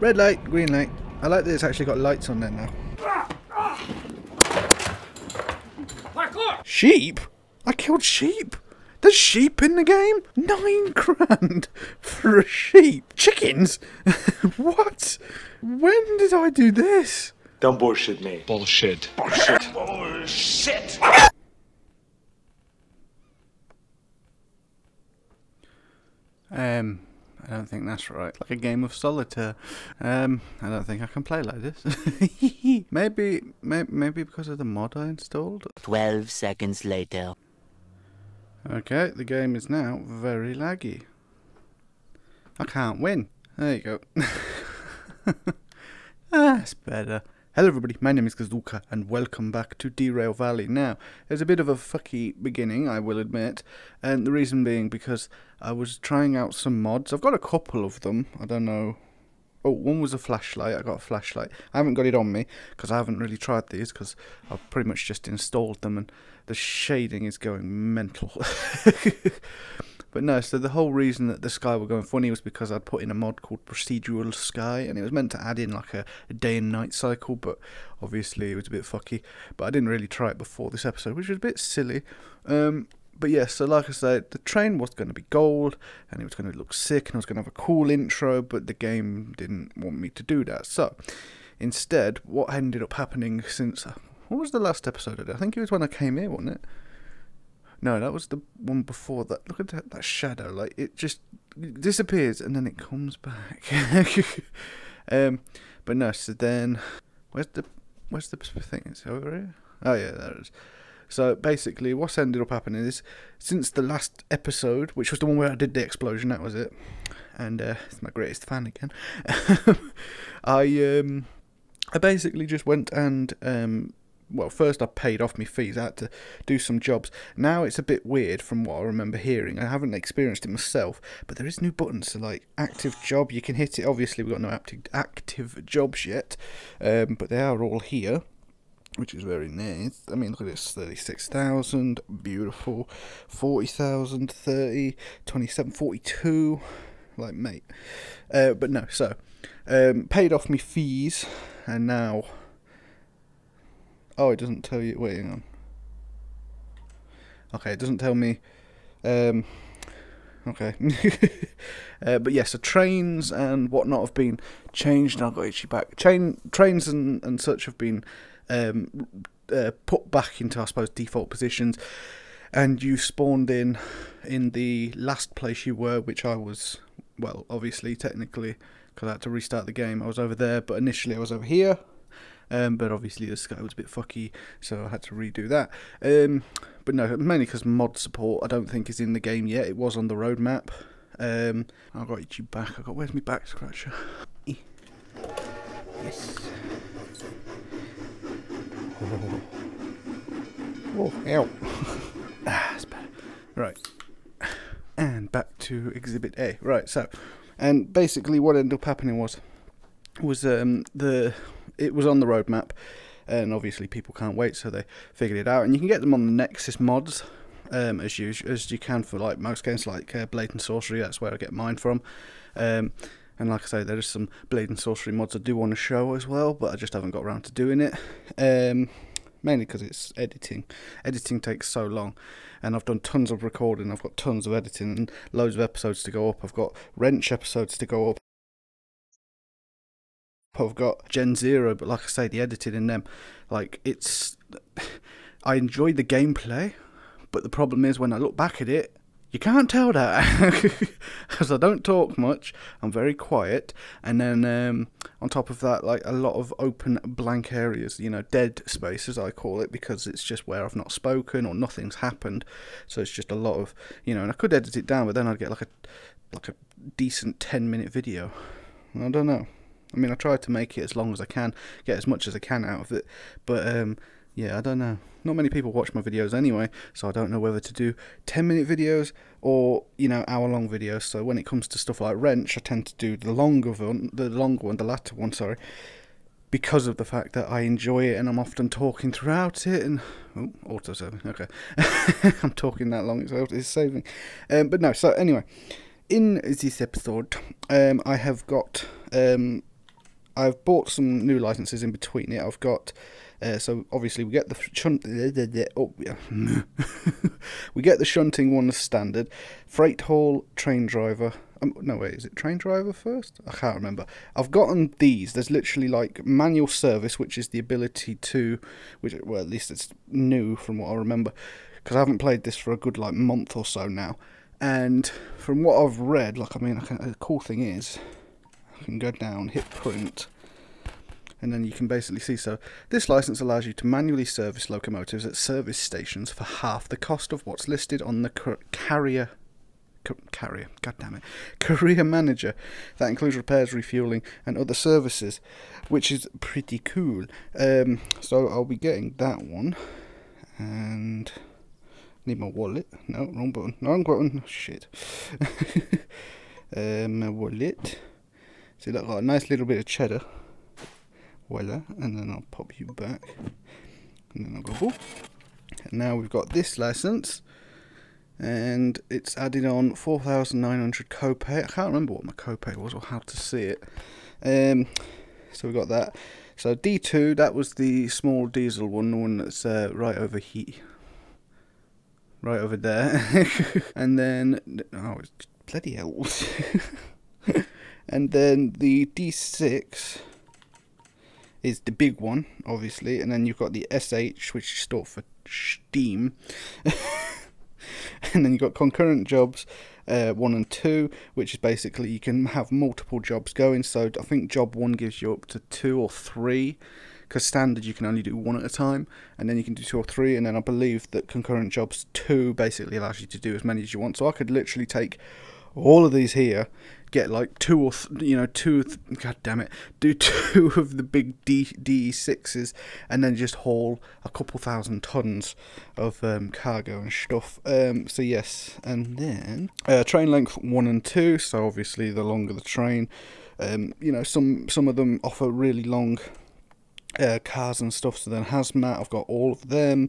Red light, green light. I like that it's actually got lights on there now. Sheep? I killed sheep? There's sheep in the game? Nine grand for a sheep? Chickens? what? When did I do this? Don't bullshit me. Bullshit. Bullshit. Bullshit. Um, I don't think that's right. Like a game of solitaire. Um, I don't think I can play like this. maybe, may, maybe because of the mod I installed. 12 seconds later. Okay, the game is now very laggy. I can't win. There you go. That's better. Hello everybody, my name is Gazooka and welcome back to Derail Valley. Now, there's a bit of a fucky beginning, I will admit, and the reason being because I was trying out some mods. I've got a couple of them, I don't know. Oh, one was a flashlight, I got a flashlight. I haven't got it on me because I haven't really tried these because I've pretty much just installed them and the shading is going mental. But no, so the whole reason that the sky were going funny was because I'd put in a mod called Procedural Sky, and it was meant to add in like a, a, day and night cycle, but obviously it was a bit fucky. But I didn't really try it before this episode, which was a bit silly. Um, but yeah, so like I said, the train was going to be gold, and it was going to look sick, and I was going to have a cool intro, but the game didn't want me to do that. So instead, what ended up happening since. What was the last episode I did? I think it was when I came here, wasn't it? No, that was the one before that. Look at that, that shadow. Like, it just disappears and then it comes back. um, but no, so then... Where's the... Where's the thing? It's over here? Oh, yeah, there it is. So basically, what's ended up happening is, since the last episode, which was the one where I did the explosion, that was it, and uh, it's my greatest fan again. I um, I basically just went and um, well, first I paid off my fees. I had to do some jobs. Now it's a bit weird from what I remember hearing. I haven't experienced it myself, but there is new buttons. So like active job, you can hit it. Obviously, we've got no active jobs yet, um, but they are all here. Which is very nice. I mean, look at this 36,000, beautiful. 40,000, 30, 27, 42. Like, mate. Uh, but no, so, um, paid off my fees, and now Oh, it doesn't tell you. Wait, hang on. Okay, it doesn't tell me. Um, okay. uh, but yes, yeah, so trains and whatnot have been changed, and I've got itchy back. Chain, trains and, and such have been um, uh, put back into, I suppose, default positions. And you spawned in in the last place you were, which I was, well, obviously, technically, because I had to restart the game. I was over there, but initially I was over here. Um, but obviously the sky was a bit fucky, so I had to redo that. Um, but no, mainly because mod support I don't think is in the game yet. It was on the roadmap. Um, I got you back. I got where's my back scratcher? yes. Oh, oh ow. ah, it's better. Right. And back to Exhibit A. Right, so, and basically what ended up happening was, was um, the it was on the roadmap, and obviously people can't wait, so they figured it out. And you can get them on the Nexus mods, um, as you as you can for like most games, like uh, Blade and Sorcery. That's where I get mine from. Um, and like I say, there is some Blade and Sorcery mods I do want to show as well, but I just haven't got around to doing it. Um, mainly because it's editing. Editing takes so long, and I've done tons of recording. I've got tons of editing and loads of episodes to go up. I've got Wrench episodes to go up. I've got Gen Zero, but like I say, the editing in them, like it's, I enjoy the gameplay, but the problem is when I look back at it, you can't tell that because I don't talk much. I'm very quiet, and then um, on top of that, like a lot of open blank areas, you know, dead space as I call it, because it's just where I've not spoken or nothing's happened. So it's just a lot of, you know, and I could edit it down, but then I'd get like a like a decent ten minute video. I don't know. I mean, I try to make it as long as I can, get as much as I can out of it, but um, yeah, I don't know. Not many people watch my videos anyway, so I don't know whether to do 10 minute videos or, you know, hour long videos. So when it comes to stuff like Wrench, I tend to do the longer one, the longer one, the latter one, sorry, because of the fact that I enjoy it and I'm often talking throughout it and oh, auto saving, okay. I'm talking that long, so it's saving. Um, but no, so anyway, in this episode, um, I have got um, I've bought some new licenses in between it. I've got uh, so obviously we get the shunt. Oh, yeah. we get the shunting one as standard. Freight haul, train driver. Um, no wait, is it train driver first? I can't remember. I've gotten these. There's literally like manual service, which is the ability to, which well at least it's new from what I remember, because I haven't played this for a good like month or so now. And from what I've read, like I mean, I can, the cool thing is, Can go down, hit print and then you can basically see. So this license allows you to manually service locomotives at service stations for half the cost of what's listed on the carrier carrier god damn it career manager. That includes repairs refueling and other services which is pretty cool. Um, so i'll be getting that one. And need my wallet. No wrong button. No wrong button. Shit. Um, my wallet see that got a nice little bit of cheddar. Voila and then I'll pop you back. And then I'll go and now we've got this license and it's added on 4,900 copay. I can't remember what my copay was or how to see it. Um, so we've got that. So D2 that was the small diesel one the one that's uh, right over here right over there. And then oh it's bloody hell and then the D6 is the big one, obviously, and then you've got the SH, which is short for Steam, and then you've got concurrent jobs. Uh, one and two, which is basically you can have multiple jobs going. So I think job one gives you up to two or three, because standard you can only do one at a time, and then you can do two or three, and then I believe that concurrent jobs two basically allows you to do as many as you want. So I could literally take all of these here get like two or you know two god damn it do two of the big D D6s and then just haul a couple thousand tons of um, cargo and stuff. Um, so yes and then uh, train length 1 and 2 so obviously the longer the train um, you know some some of them offer really long uh, cars and stuff. So then hazmat I've got all of them.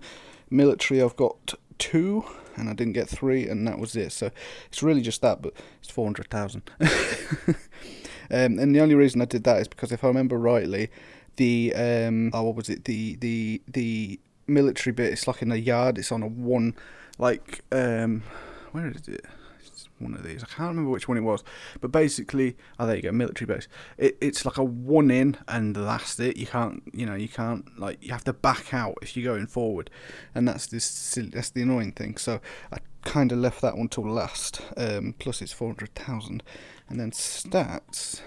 Military I've got two and I didn't get three, and that was it. So it's really just that, but it's four hundred thousand. um, and the only reason I did that is because if I remember rightly, the um, oh, what was it? The the the military bit. It's like in a yard. It's on a one, like um, where is it? One of these. I can't remember which one it was, but basically, oh there you go, military base. It, it's like a one in and that's it. You can't, you know, you can't like you have to back out if you're going forward, and that's this that's the annoying thing. So I kind of left that one till last. Um, plus it's four hundred thousand, and then stats.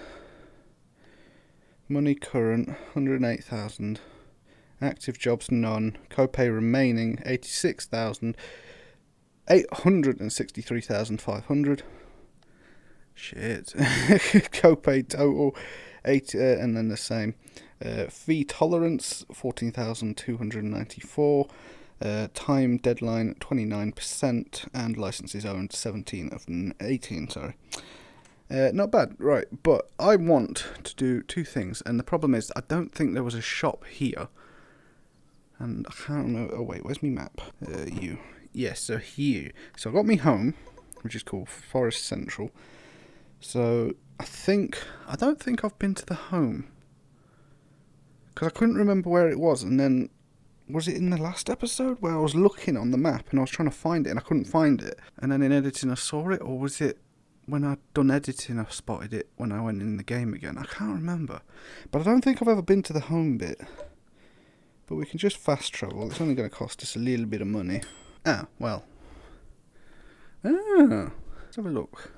Money current hundred eight thousand. Active jobs none. Copay remaining eighty six thousand 863,500. Shit. Copay total, eight, uh, and then the same. Uh, fee tolerance, 14,294. Uh, time deadline, 29%. And licenses owned, 17 of 18, sorry. Uh, not bad, right, but I want to do two things, and the problem is I don't think there was a shop here, and I can't remember, oh wait, where's my map? Uh, you, yes, so here. So I got me home, which is called Forest Central. So I think I don't think I've been to the home because I couldn't remember where it was, and then was it in the last episode where I was looking on the map and I was trying to find it and I couldn't find it, and then in editing I saw it, or was it when I'd done editing I spotted it when I went in the game again? I can't remember, but I don't think I've ever been to the home bit. But we can just fast travel. It's only going to cost us a little bit of money. Ah, well. Oh, let's have a look.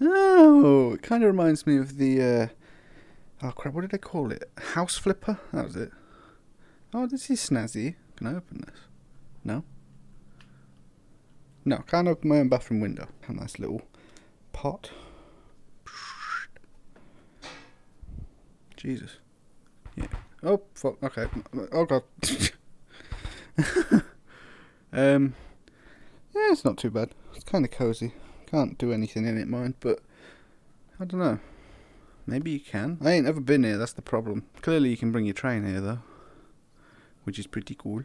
Oh, it kind of reminds me of the. Uh, oh crap! What did they call it? House flipper. That was it. Oh, this is snazzy. Can I open this? No. No, can't open my own bathroom window. A nice little pot. Jesus. Oh fuck. Okay. Oh god. Um, yeah, it's not too bad. It's kind of cozy. Can't do anything in it, mind, but I don't know. Maybe you can. I ain't ever been here, that's the problem. Clearly you can bring your train here, though. Which is pretty cool.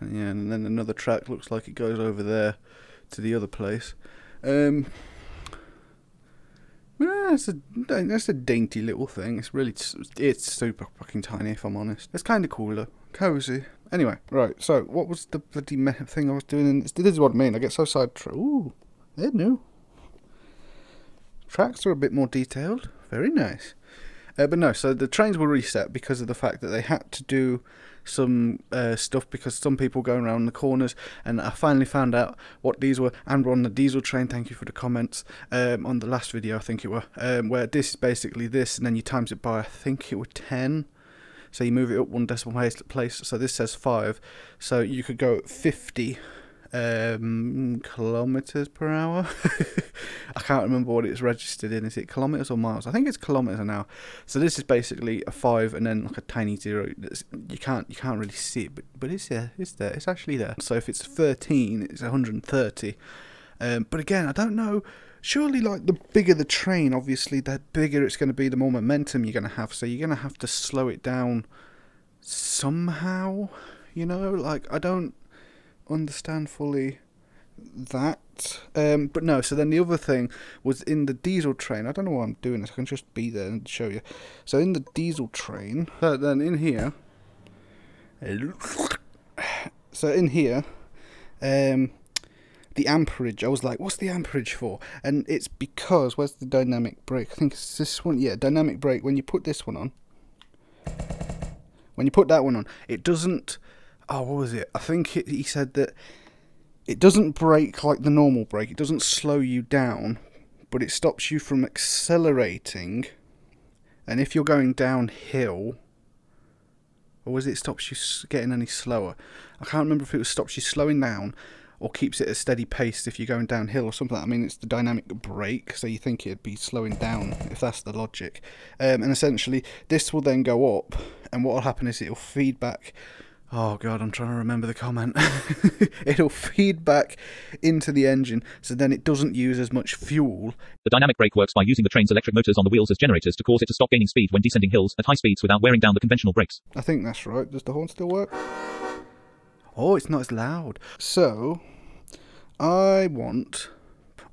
And yeah, and then another track looks like it goes over there to the other place. Um, Yeah, it's a that's a dainty little thing. It's really it's super fucking tiny if I'm honest. It's kind of cooler, cozy. Anyway, right. So what was the bloody thing I was doing? This is what I mean. I get so sidetracked. Ooh, they're new. Tracks are a bit more detailed. Very nice. Uh, but no, so the trains were reset because of the fact that they had to do some uh, stuff because some people going around the corners, and I finally found out what these were. And we're on the diesel train. Thank you for the comments um, on the last video, I think it were, um, where this is basically this, and then you times it by I think it were ten. So you move it up one decimal place. So this says five. So you could go 50 um, kilometers per hour. I can't remember what it's registered in. Is it kilometers or miles? I think it's kilometers an hour. So this is basically a five and then like a tiny zero. you can't you can't really see it, but but it's there. It's there. It's actually there. So if it's 13, it's 130. Um, but again, I don't know. Surely, like the bigger the train, obviously, the bigger it's going to be, the more momentum you're going to have. So you're going to have to slow it down somehow. You know, like I don't understand fully that. Um, but no, so then the other thing was in the diesel train. I don't know why I'm doing this. I can just be there and show you. So in the diesel train, then in here. So in here, um, the amperage. I was like, what's the amperage for? And it's because where's the dynamic brake? I think it's this one. Yeah, dynamic brake. When you put this one on, when you put that one on, it doesn't oh, what was it? I think it, he said that it doesn't brake like the normal brake. It doesn't slow you down, but it stops you from accelerating. And if you're going downhill, or was it stops you getting any slower? I can't remember if it was stops you slowing down or keeps it at a steady pace if you're going downhill or something. I mean, it's the dynamic brake, so you think it'd be slowing down if that's the logic. Um, and essentially, this will then go up, and what will happen is it'll feed back Oh god, I'm trying to remember the comment. It'll feed back into the engine, so then it doesn't use as much fuel. The dynamic brake works by using the train's electric motors on the wheels as generators to cause it to stop gaining speed when descending hills at high speeds without wearing down the conventional brakes. I think that's right. Does the horn still work? Oh, it's not as loud. So, I want.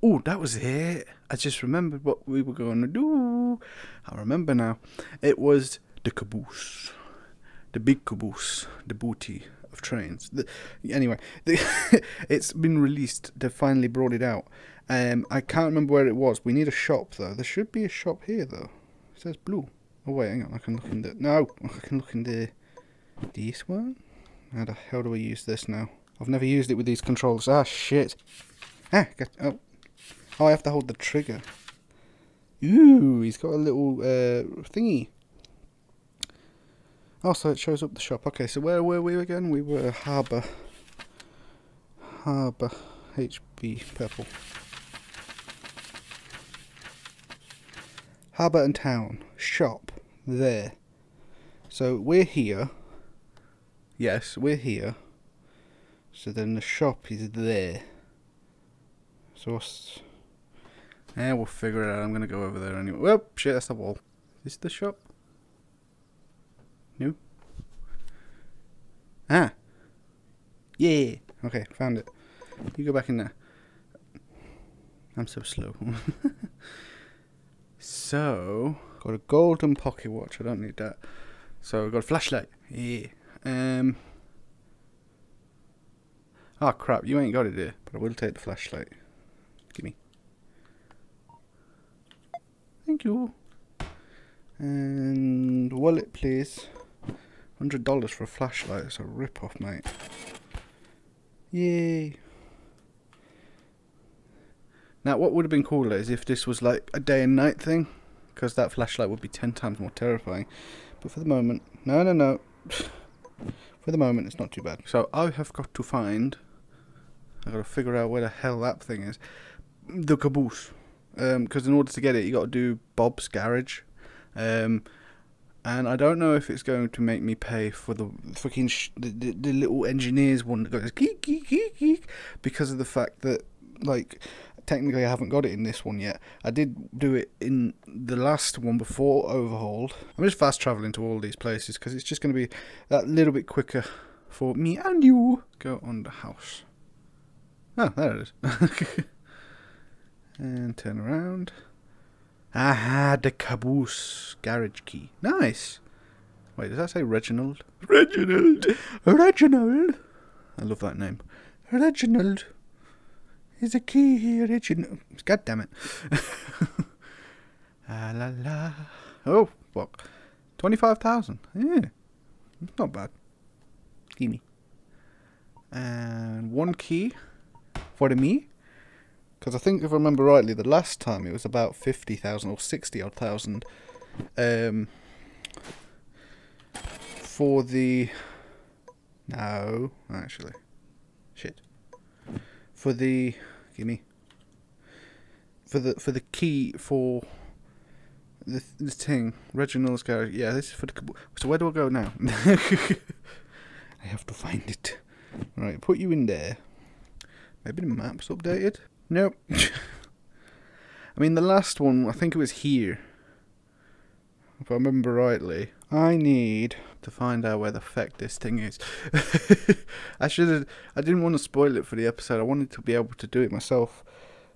Oh, that was it. I just remembered what we were going to do. I remember now. It was the caboose the big caboose, the booty of trains. The, anyway, the it's been released. They finally brought it out. Um, I can't remember where it was. We need a shop though. There should be a shop here though. It says blue. Oh wait, hang on. I can look in the no. I can look in the this one. How the hell do we use this now? I've never used it with these controls. Ah shit. Ah, get, oh. Oh, I have to hold the trigger. Ooh, he's got a little uh, thingy. Oh, so it shows up the shop. Okay, so where were we again? We were Harbour. Harbour. HB Purple. Harbour and Town. Shop. There. So we're here. Yes, we're here. So then the shop is there. So what's... We'll figure it out. I'm going to go over there anyway. Well, shit, that's the wall. Is this the shop? New? Ah. Yeah. Okay, found it. You go back in there. I'm so slow. so, got a golden pocket watch. I don't need that. So, I've got a flashlight. Yeah. Um. Oh crap, you ain't got it there, but I will take the flashlight. Gimme. Thank you. And wallet, please. Hundred dollars for a flashlight. It's a rip-off, mate. Yay. Now, what would have been cooler is if this was like a day and night thing, because that flashlight would be ten times more terrifying. But for the moment, no, no, no. for the moment, it's not too bad. So I have got to find. I got to figure out where the hell that thing is. The caboose. Because um, in order to get it, you got to do Bob's garage. Um, and I don't know if it's going to make me pay for the fucking the, the, the, little engineers one that goes geek, geek, geek, geek, because of the fact that like technically I haven't got it in this one yet. I did do it in the last one before overhauled. I'm just fast traveling to all these places because it's just going to be that little bit quicker for me and you. Go on the house. Oh, there it is. and turn around. Aha, the caboose garage key. Nice. Wait, does that say Reginald? Reginald! Reginald! I love that name. Reginald. Is a key here, Reginald. God damn it. ah, la la. Oh, fuck. 25,000. Yeah. Not bad. Gimme. And one key for me. Because I think if I remember rightly, the last time it was about 50,000 or 60 odd thousand. Um, for the. No, actually. Shit. For the. Gimme. For the for the key for the the thing Reginald's garage. Yeah, this is for the. So where do I go now? I have to find it. Right, put you in there. Maybe the map's updated. Nope. I mean, the last one, I think it was here. If I remember rightly. I need to find out where the feck this thing is. I should have. I didn't want to spoil it for the episode. I wanted to be able to do it myself.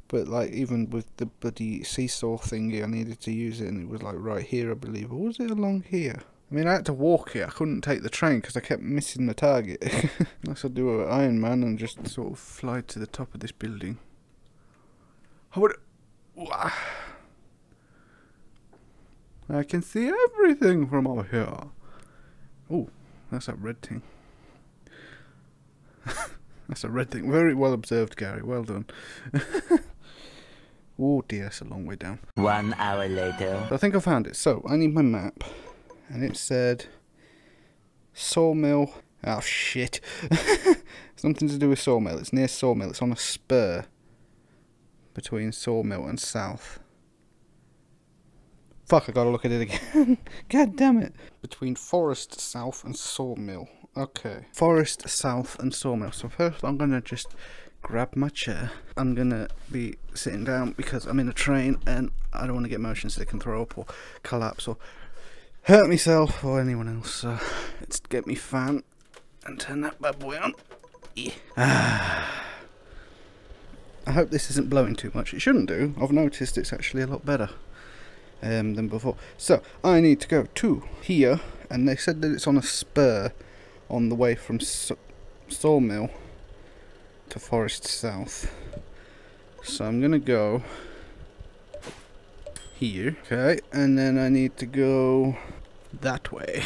But, like, even with the bloody seesaw thingy, I needed to use it, and it was, like, right here, I believe. Or was it along here? I mean, I had to walk it. I couldn't take the train because I kept missing the target. Unless I do an Iron Man and just sort of fly to the top of this building. I would. I can see everything from over here. Oh, that's that red thing. that's a red thing. Very well observed, Gary. Well done. oh dear, it's a long way down. One hour later. I think I found it. So I need my map, and it said sawmill. Oh shit! Something to do with sawmill. It's near sawmill. It's on a spur between sawmill and south. Fuck! I gotta look at it again. God damn it! Between forest south and sawmill. Okay, forest south and sawmill. So first, I'm gonna just grab my chair. I'm gonna be sitting down because I'm in a train and I don't want to get motion sick and throw up or collapse or hurt myself or anyone else. So let's get me fan and turn that bad boy on. Yeah. Ah. I hope this isn't blowing too much. It shouldn't do. I've noticed it's actually a lot better um, than before. So I need to go to here, and they said that it's on a spur on the way from Saw- Sawmill to Forest South. So I'm gonna go here, okay, and then I need to go that way.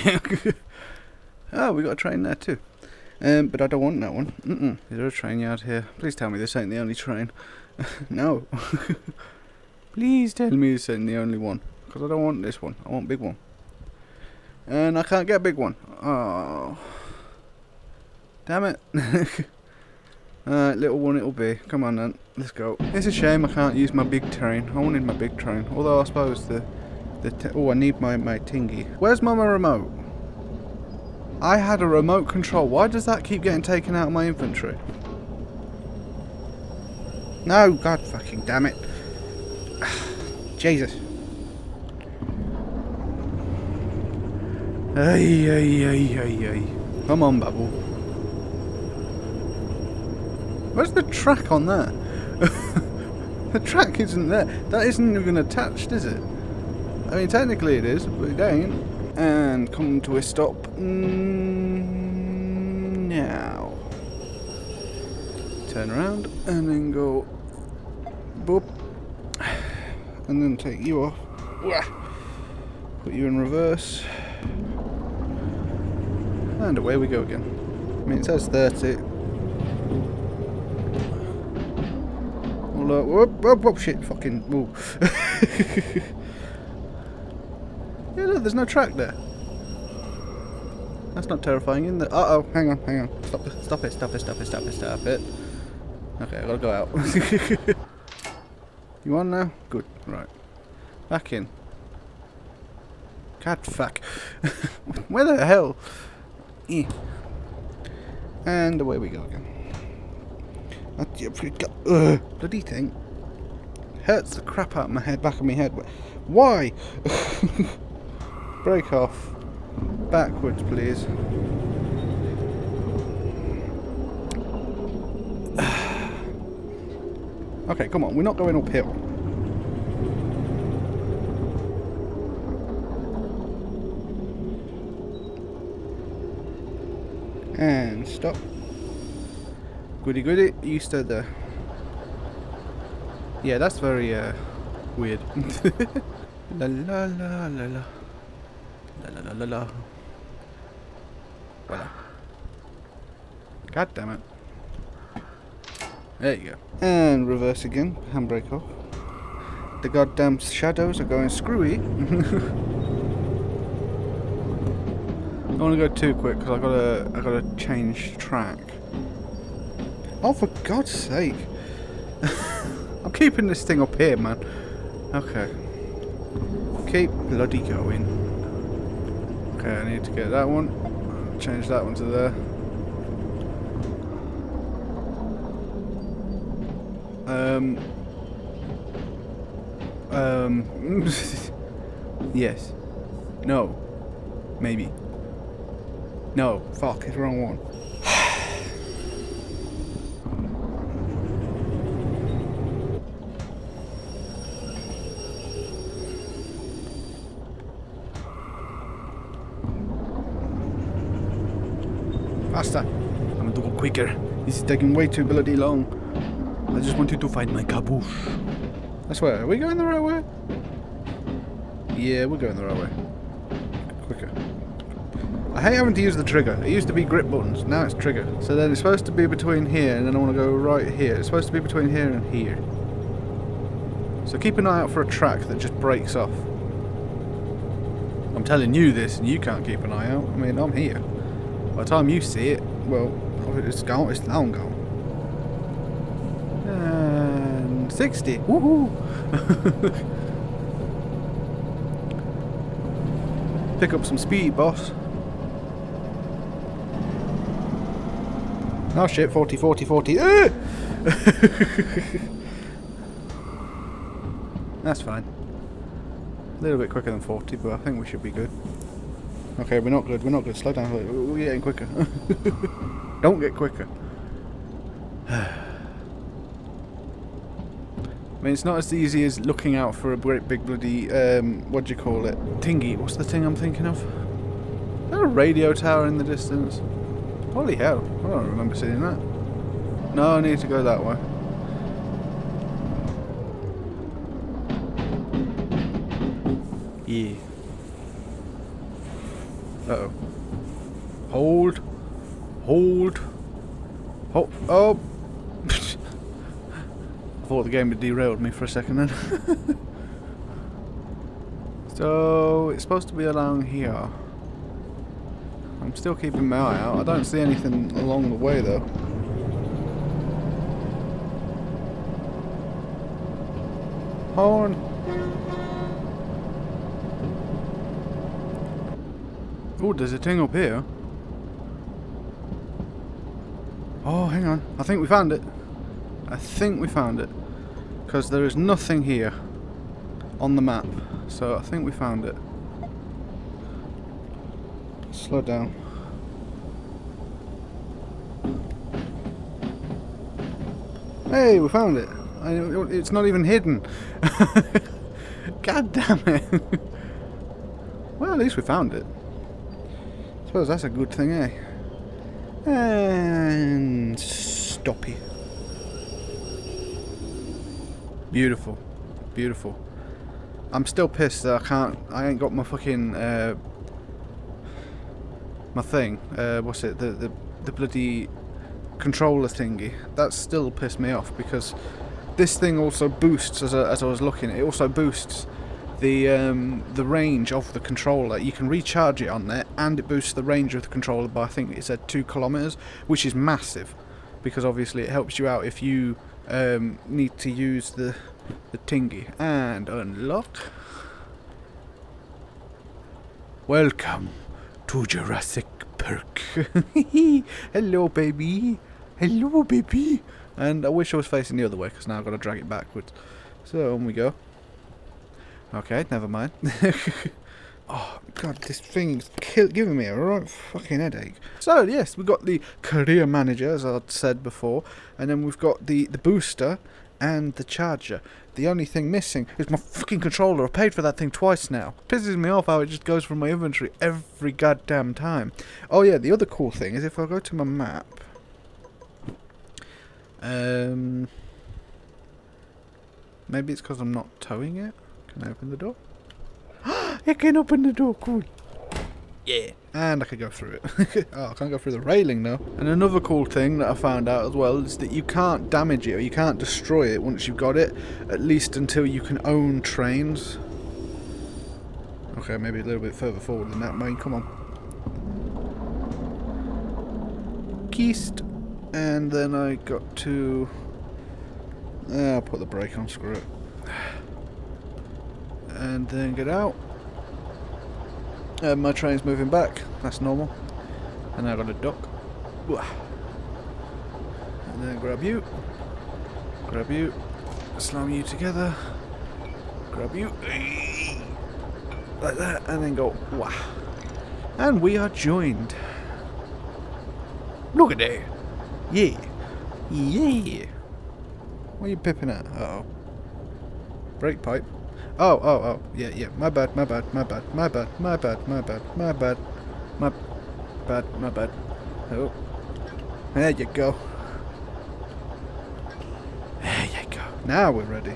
oh, we got a train there too. Um, but I don't want that one. Mm-mm. Is there a train yard here? Please tell me this ain't the only train. no. Please tell me this ain't the only one. Because I don't want this one. I want big one. And I can't get a big one. Oh. Damn it. Little one it'll be. Come on then. Let's go. It's a shame I can't use my big train. I wanted my big train. Although I suppose the... the oh, I need my, my tingy. Where's my remote? I had a remote control. Why does that keep getting taken out of my inventory? No, god fucking damn it. Jesus. Ay, ay, ay, ay, ay. Come on, Bubble. Where's the track on there? the track isn't there. That isn't even attached, is it? I mean, technically it is, but it ain't. And come to a stop mm, now. Turn around and then go boop, and then take you off. Put you in reverse, and away we go again. I mean, it says 30. Hold up, whoop, whoop, whoop, shit, fucking, whoa. Yeah, look, there's no track there. That's not terrifying, isn't it? Uh oh, hang on, hang on. Stop it, stop it, stop it, stop it, stop it, stop it. Okay, I gotta go out. you on now? Good, right. Back in. God fuck. Where the hell? Eh. And away we go again. Ugh, bloody thing. Hurts the crap out of my head, back of my head. Why? Break off. Backwards, please. okay, come on, we're not going uphill. And stop. Goody goody, you stood there. Yeah, that's very uh, weird. la la la la la. La la la la la. Voila. God damn it. There you go. And reverse again. Handbrake off. The goddamn shadows are going screwy. I don't want to go too quick because I gotta I gotta change track. Oh, for God's sake! I'm keeping this thing up here, man. Okay. Keep bloody going. Okay, I need to get that one. Change that one to there. Um. Um. yes. No. Maybe. No. Fuck, it's wrong one. Faster. I'm gonna go quicker. This is taking way too bloody long. I just wanted to find my caboose. I swear, are we going the right way? Yeah, we're going the right way. Quicker. I hate having to use the trigger. It used to be grip buttons, now it's trigger. So then it's supposed to be between here, and then I want to go right here. It's supposed to be between here and here. So keep an eye out for a track that just breaks off. I'm telling you this, and you can't keep an eye out. I mean, I'm here. By the time you see it, well, it's gone. It's long gone. And 60. Woohoo! Pick up some speed, boss. Oh shit, 40, 40, 40. Ah! That's fine. A little bit quicker than 40, but I think we should be good. Okay, we're not good, we're not good. Slow down, we're getting quicker. Don't get quicker. I mean, it's not as easy as looking out for a great big bloody, um, what do you call it? Tingy, what's the thing I'm thinking of? Is there a radio tower in the distance? Holy hell, I don't remember seeing that. No, I need to go that way. Game had derailed me for a second then. so, it's supposed to be along here. I'm still keeping my eye out. I don't see anything along the way though. Horn! Oh, there's a thing up here. Oh, hang on. I think we found it. I think we found it. Because there is nothing here on the map. So I think we found it. Slow down. Hey, we found it. I, it's not even hidden. God damn it. well, at least we found it. I Suppose that's a good thing, eh? And stoppy. Beautiful, beautiful. I'm still pissed that I can't. I ain't got my fucking uh, my thing. Uh, what's it? The the the bloody controller thingy. That still pissed me off because this thing also boosts as I, as I was looking. It also boosts the um, the range of the controller. You can recharge it on there, and it boosts the range of the controller by I think it said two kilometers, which is massive, because obviously it helps you out if you um, need to use the the tingy and unlock. Welcome to Jurassic Park. Hello, baby. Hello, baby. And I wish I was facing the other way because now I've got to drag it backwards. So on we go. Okay, never mind. oh, God, this thing's kill giving me a right fucking headache. So, yes, we've got the career manager, as I'd said before, and then we've got the, the booster, and the charger. The only thing missing is my fucking controller. I paid for that thing twice now. Pisses me off how it just goes from my inventory every goddamn time. Oh yeah, the other cool thing is if I go to my map. Um, maybe it's because I'm not towing it. Can I open the door? it can open the door. Cool. Yeah. And I can go through it. oh, I can't go through the railing now. And another cool thing that I found out as well is that you can't damage it or you can't destroy it once you've got it, at least until you can own trains. Okay, maybe a little bit further forward than that, mate. Come on. East. And then I got to... Uh, I'll put the brake on, screw it. And then get out. Uh, my train's moving back, that's normal. And now I've got a duck. And then grab you. Grab you. Slam you together. Grab you. Like that. And then go. Wah. And we are joined. Look at that. Yeah. Yeah. What are you pipping at? Uh oh. Brake pipe. Oh, oh, oh. Yeah, yeah. My bad, my bad, my bad, my bad, my bad, my bad, my bad. My bad, my bad. Oh. There you go. There you go. Now we're ready.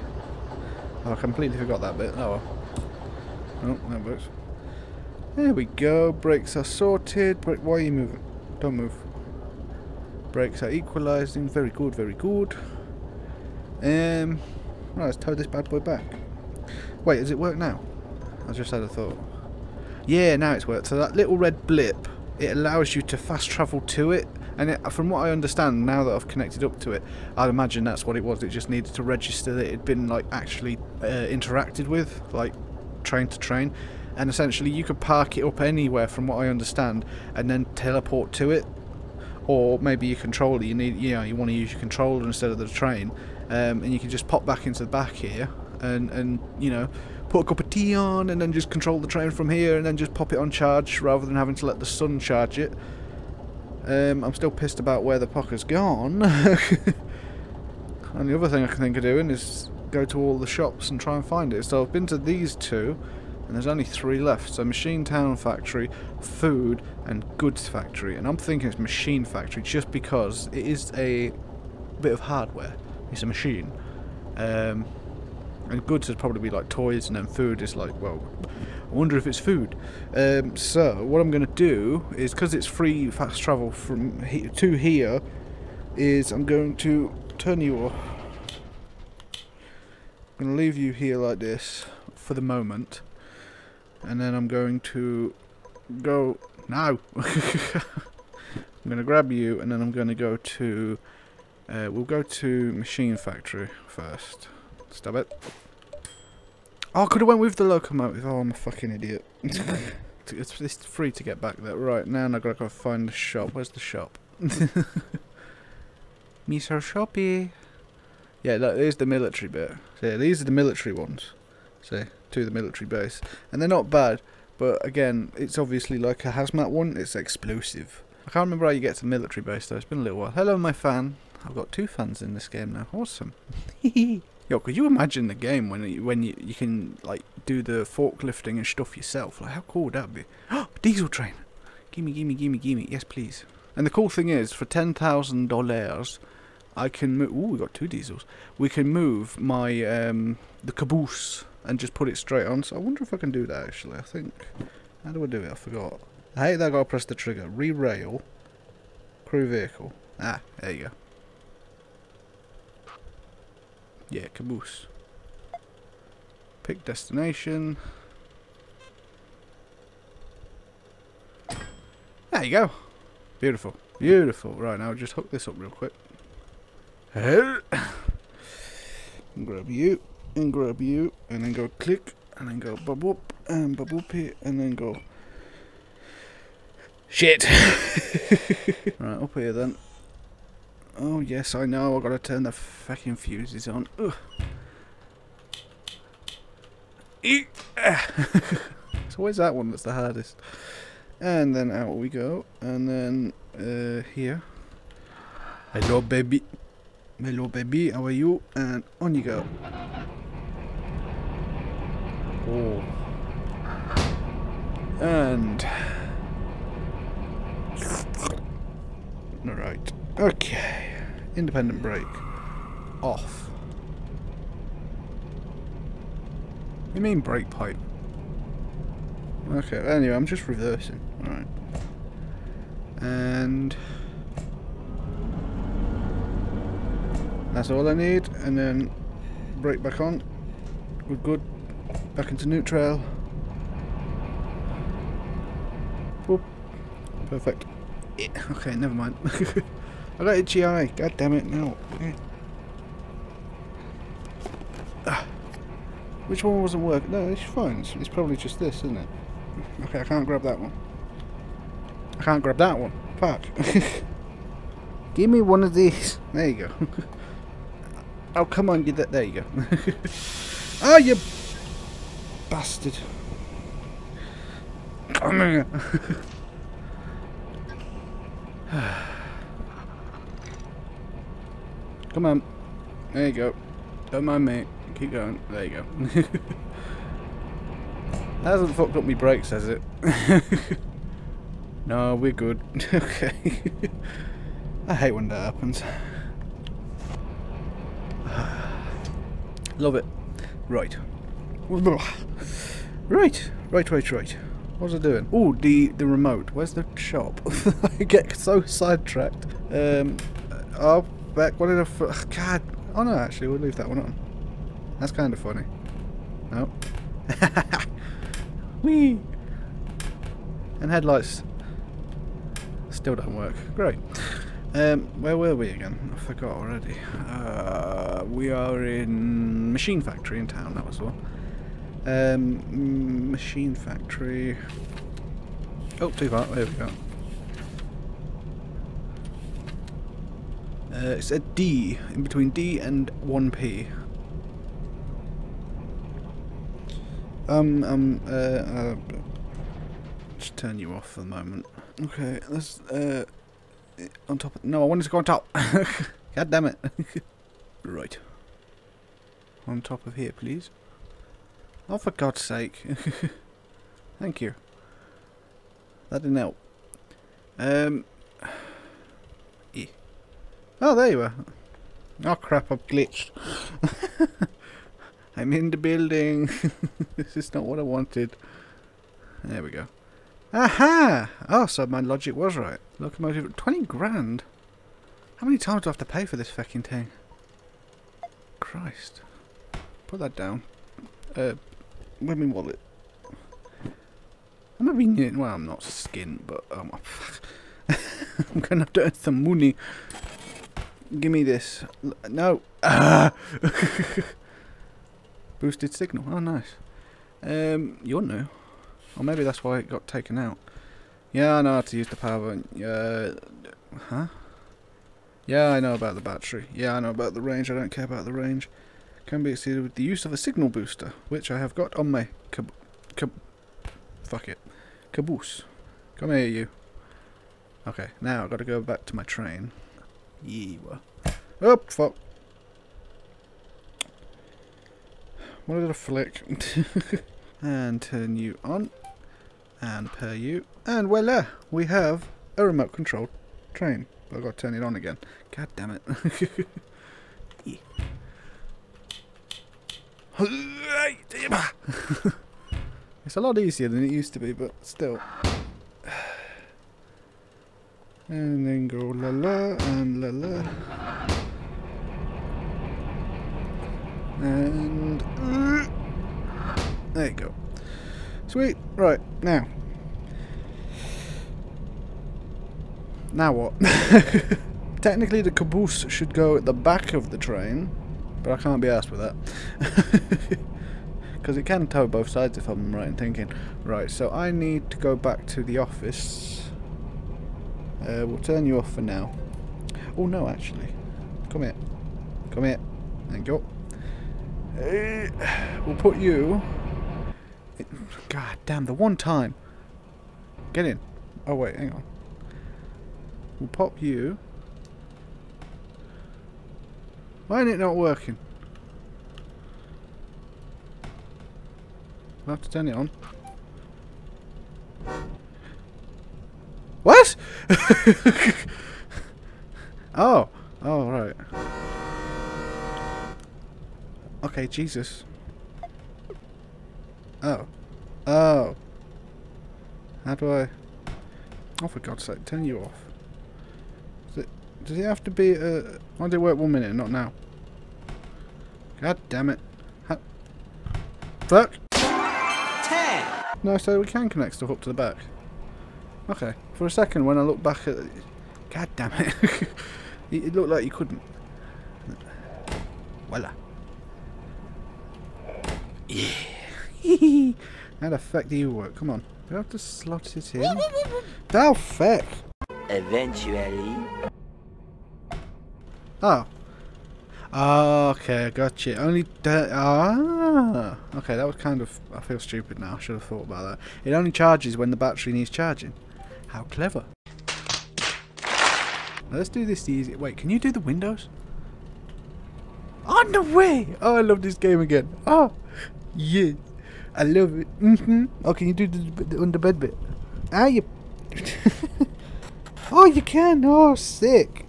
Oh, I completely forgot that bit. Oh well. Oh, that works. There we go. Brakes are sorted. Brake, why are you moving? Don't move. Brakes are equalising. Very good, very good. Um, right, let's tow this bad boy back. Wait, does it work now? I just had a thought. Yeah, now it's worked. So that little red blip, it allows you to fast travel to it. And it, from what I understand, now that I've connected up to it, I'd imagine that's what it was. It just needed to register that it had been like actually uh, interacted with, like train to train. And essentially, you could park it up anywhere, from what I understand, and then teleport to it. Or maybe your controller, you need, you know, you want to use your controller instead of the train, um, and you can just pop back into the back here, and and you know, put a cup of tea on, and then just control the train from here, and then just pop it on charge rather than having to let the sun charge it. Um, I'm still pissed about where the pocker's gone. and the other thing I can think of doing is go to all the shops and try and find it. So I've been to these two, and there's only three left. So Machine Town Factory, Food, and Goods Factory. And I'm thinking it's Machine Factory just because it is a bit of hardware. It's a machine. Um, and goods would probably be like toys, and then food is like, well, I wonder if it's food. Um, so what I'm going to do is, because it's free fast travel from he to here, is I'm going to turn you off. I'm going to leave you here like this for the moment, and then I'm going to go now. I'm going to grab you, and then I'm going to go to. Uh, we'll go to Machine Factory first. Stop it. Oh, I could have went with the locomotive. Oh, I'm a fucking idiot. it's, it's free to get back there. Right, now I've got to go find the shop. Where's the shop? Mr. Shoppy. Yeah, look, here's the military bit. So yeah, these are the military ones. See, to the military base. And they're not bad, but again, it's obviously like a hazmat one. It's explosive. I can't remember how you get to military base though. It's been a little while. Hello, my fan. I've got two fans in this game now. Awesome. Yo, could you imagine the game when you, when you, you can like do the forklifting and stuff yourself? Like, how cool would that be? Oh, diesel train! Gimme, gimme, gimme, gimme. Yes, please. And the cool thing is, for ten thousand dollars, I can move. Ooh, we got two diesels. We can move my um the caboose and just put it straight on. So I wonder if I can do that actually. I think. How do I do it? I forgot. I hate that I gotta press the trigger. Re-rail. Crew vehicle. Ah, there you go. Yeah, caboose. Pick destination. There you go. Beautiful. Beautiful. Right, now just hook this up real quick. and grab you, and grab you, and then go click, and then go bub up, and bub up here, and then go. Shit! right, up here then. Oh yes, I know. I've got to turn the fucking fuses on. Ugh. It's always that one that's the hardest. And then out we go. And then uh, here. Hello, baby. Hello, baby. How are you? And on you go. Oh. And. Alright. Okay. Independent brake. Off. You mean brake pipe? Okay, anyway, I'm just reversing. Alright. And... That's all I need, and then brake back on. We're good. Back into neutral. Whoop. Perfect. Eh, Okay, never mind. I got itchy eye. God damn it, no. Ah. Which one wasn't working? No, it's fine. It's, it's probably just this, isn't it? Okay, I can't grab that one. I can't grab that one. Fuck. Give me one of these. There you go. oh, come on, get that. There you go. oh, you bastard. Come here. Come on. There you go. Don't mind me. Keep going. There you go. hasn't fucked up my brakes, has it? no, we're good. okay. I hate when that happens. Love it. Right. Right. Right, right, right. What was I doing? Oh, the, the remote. Where's the shop? I get so sidetracked. Um, oh, back. What did I... F God. Oh, no, actually, we'll leave that one on. That's kind of funny. No. Whee! And headlights still don't work. Great. Um, where were we again? I forgot already. Uh, we are in Machine Factory in town, that was one. Um, Machine Factory. Oh, too far. There we go. Uh, it's a D, in between D and 1P. Um, um, uh, uh, just turn you off for the moment. Okay, let's, uh, on top of, no, I wanted to go on top. God damn it. right. On top of here, please. Oh, for God's sake. Thank you. That didn't help. Um. Oh, there you are. Oh crap, I've glitched. I'm in the building. this is not what I wanted. There we go. Aha! Oh, so my logic was right. Locomotive, 20 grand? How many times do I have to pay for this fucking thing? Christ. Put that down. Uh, where's my wallet? I'm not being, well, I'm not skint, but um, I'm gonna have to earn some money. Give me this. No. Boosted signal. Oh, nice. Um, you're new. Or maybe that's why it got taken out. Yeah, I know how to use the power. Uh, huh? Yeah, I know about the battery. Yeah, I know about the range. I don't care about the range. Can be exceeded with the use of a signal booster, which I have got on my cab... cab fuck it. Caboose. Come here, you. Okay, now I've got to go back to my train. Yeewa. Oh, fuck. Did I flick? and turn you on. And pair you. And voila! We have a remote controlled train. But I've got to turn it on again. God damn it. Yeah. it's a lot easier than it used to be, but still. And then go la la and la la. And uh, there you go. Sweet. Right now. Now what? Technically, the caboose should go at the back of the train, but I can't be asked with that. Because it can tow both sides if I'm right in thinking. Right, so I need to go back to the office. Uh, we'll turn you off for now. Oh no, actually. Come here. Come here. Thank you. Uh, we'll put you... God damn, the one time. Get in. Oh wait, hang on. We'll pop you Why ain't it not working? I'll have to turn it on. What? oh. Oh, right. Okay, Jesus. Oh. Oh. How do I... Oh, for God's sake, turn you off. Does it, does it have to be... Uh, why did it work one minute and not now? God damn it. Ha Fuck! No, so we can connect stuff up to the back. Okay. For a second, when I look back at... God damn it. it it looked like you couldn't. Voila. Yeah. How the fuck do you work? Come on. Do I have to slot it in? Oh, fuck. Eventually. Oh. Oh, okay, I got you. Only da- ah. Okay, that was kind of. I feel stupid now. I should have thought about that. It only charges when the battery needs charging. How clever. Now let's do this the easy. Wait, can you do the windows? On the way! Oh, I love this game again. Oh, yes, I love it. Mhm. Oh, can you do the, the under bed bit? Ah, you. oh, you can. Oh, sick.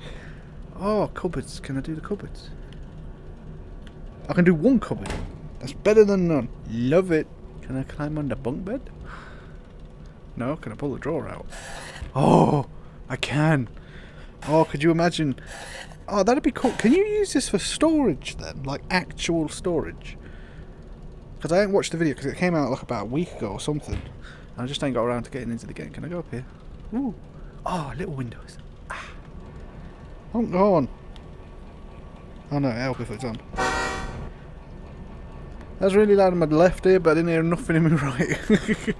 Oh, cupboards. Can I do the cupboards? I can do one cupboard. That's better than none. Love it. Can I climb on the bunk bed? No, can I pull the drawer out? Oh, I can. Oh, could you imagine? Oh, that'd be cool. Can you use this for storage then? Like actual storage? Because I didn't watch the video because it came out like about a week ago or something. And I just ain't got around to getting into the game. Can I go up here? Ooh. Oh, little windows. Ah. Oh, go on. Oh no, help if it's on. That's really loud in my left ear, but I didn't hear nothing in my right.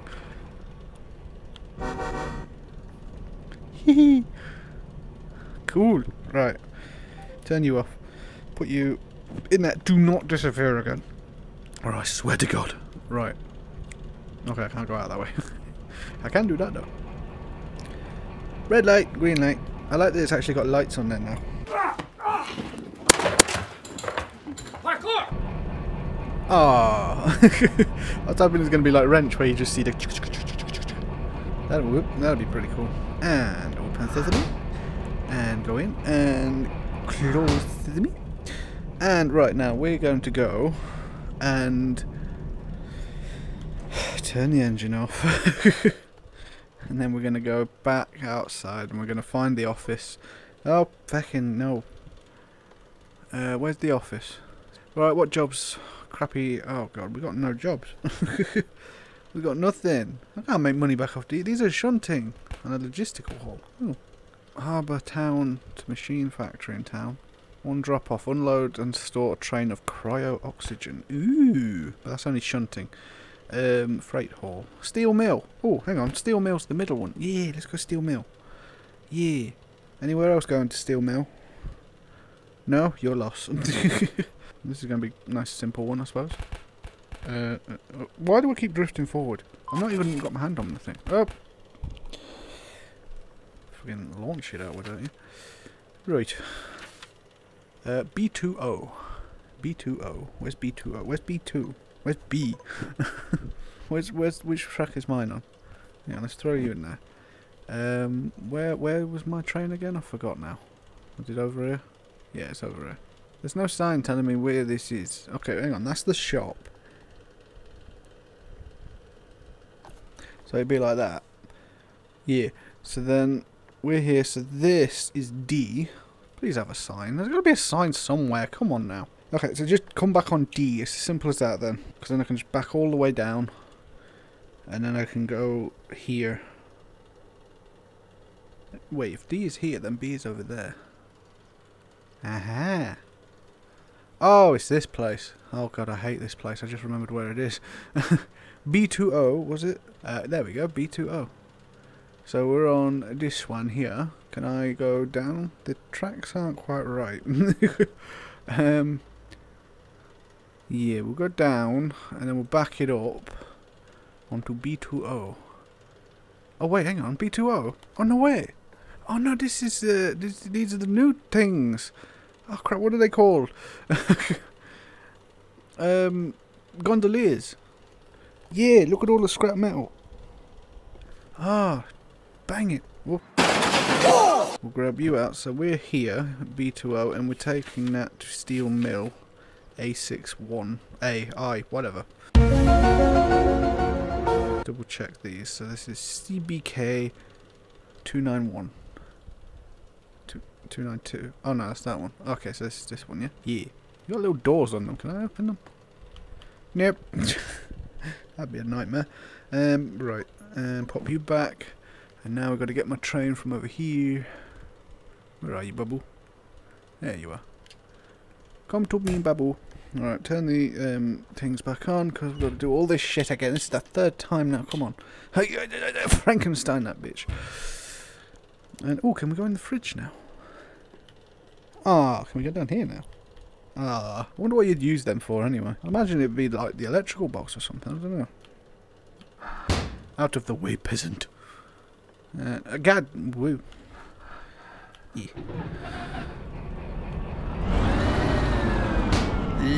cool. Right. Turn you off. Put you in that do not disappear again. Or I swear to God. Right. Okay, I can't go out that way. I can do that though. Red light, green light. I like that it's actually got lights on there now. Ah, I was hoping it was going to be like Wrench, where you just see the. That would that would be pretty cool. And open sesame, and go in, and close sesame, and right now we're going to go and turn the engine off, and then we're going to go back outside, and we're going to find the office. Oh, fucking no. Uh, where's the office? Right, what jobs? Crappy. Oh god, we got no jobs. we got nothing. I can't make money back off these. These are shunting and a logistical hall. Oh. Harbour town to machine factory in town. One drop off, unload and store a train of cryo oxygen. Ooh, but that's only shunting. Um, freight hall. Steel mill. Oh, hang on. Steel mill's the middle one. Yeah, let's go steel mill. Yeah. Anywhere else going to steel mill? No, you're lost. This is going to be a nice simple one, I suppose. Uh, uh, why do I keep drifting forward? I've not even got my hand on the thing. Oh! Fucking launch it outward, don't you? Right. Uh, B2O. B2O. Where's B2O? Where's B2? Where's B? where's, where's, which track is mine on? Yeah, let's throw you in there. Um, where, where was my train again? I forgot now. Was it over here? Yeah, it's over here. There's no sign telling me where this is. Okay, hang on. That's the shop. So it'd be like that. Yeah. So then we're here. So this is D. Please have a sign. There's got to be a sign somewhere. Come on now. Okay, so just come back on D. It's as simple as that then. Because then I can just back all the way down. And then I can go here. Wait, if D is here, then B is over there. Aha. Oh, it's this place. Oh god, I hate this place. I just remembered where it is. B2O, was it? Uh, there we go, B2O. So we're on this one here. Can I go down? The tracks aren't quite right. um, yeah, we'll go down and then we'll back it up onto B2O. Oh wait, hang on, B2O. Oh no way. Oh no, this is uh, this, these are the new things. Oh crap! What are they called? um, gondoliers. Yeah, look at all the scrap metal. Ah, bang it. We'll, we'll grab you out. So we're here, B2O, and we're taking that to Steel Mill, A61, A, I, whatever. Double check these. So this is CBK 291. 292. Oh no, that's that one. Okay, so this is this one, yeah? Yeah. You got little doors on them. Can I open them? Nope. That'd be a nightmare. Um, right, and pop you back. And now we've got to get my train from over here. Where are you, Bubble? There you are. Come to me, Bubble. Alright, turn the um, things back on because we've got to do all this shit again. This is the third time now. Come on. Frankenstein, that bitch. And, oh, can we go in the fridge now? Ah, can we go down here now? Ah, I wonder what you'd use them for anyway. I imagine it'd be like the electrical box or something. I don't know. Out of the way, peasant. Uh, God, woo. Yeah.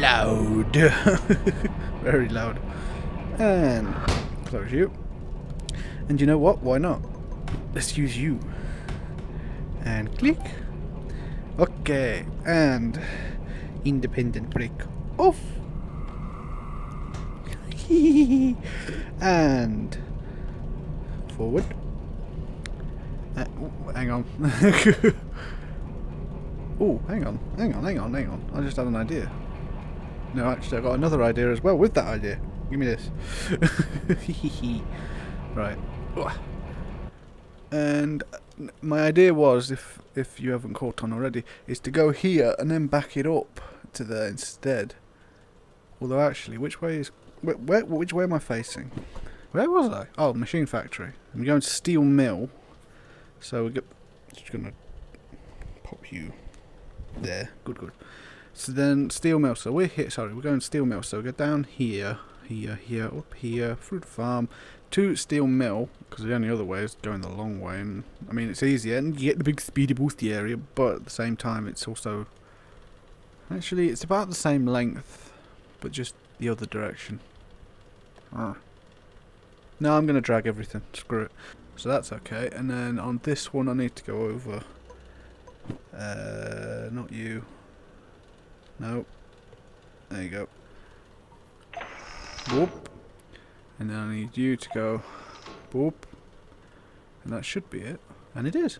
Loud. Very loud. And close you. And you know what? Why not? Let's use you. And click. Okay. And independent brake off. and forward. Uh, hang on. oh, hang on, hang on, hang on, hang on. I just had an idea. No, actually, I got another idea as well with that idea. Give me this. right. And my idea was, if if you haven't caught on already, is to go here and then back it up to there instead. Although actually, which way is where, where which way am I facing? Where was I? Oh, machine factory. I'm going to steel mill. So we get just gonna pop you there. Good, good. So then steel mill. So we're here. Sorry, we're going steel mill. So we go down here, here, here, up here, fruit farm to steel mill because the only other way is going the long way. And I mean, it's easier and you get the big speedy boosty area, but at the same time, it's also actually it's about the same length, but just the other direction. Ah. No, I'm gonna drag everything. Screw it. So that's okay. And then on this one, I need to go over. Uh, not you. No. There you go. Whoop. And then I need you to go. Boop. And that should be it. And it is.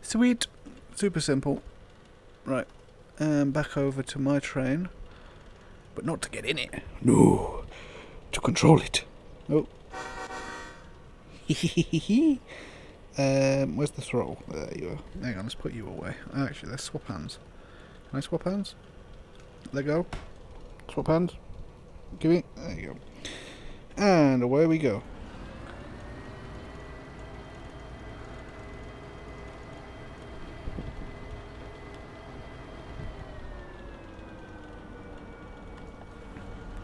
Sweet. Super simple. Right. And back over to my train. But not to get in it. No. To control it. Oh. um, where's the throttle? There you are. Hang on, let's put you away. Actually, let's swap hands. Can I swap hands? Let go. Swap hands. Give me. There you go. And away we go.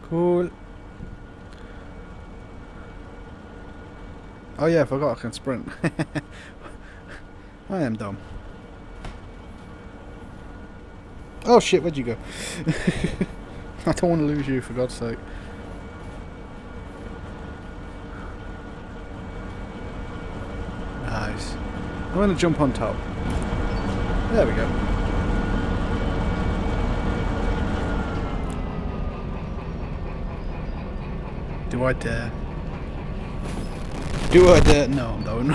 Cool. Oh yeah, I forgot I can sprint. I am dumb. Oh shit, where'd you go? I don't want to lose you for God's sake. Nice. I'm going to jump on top. There we go. Do I dare? Do I dare? No, no.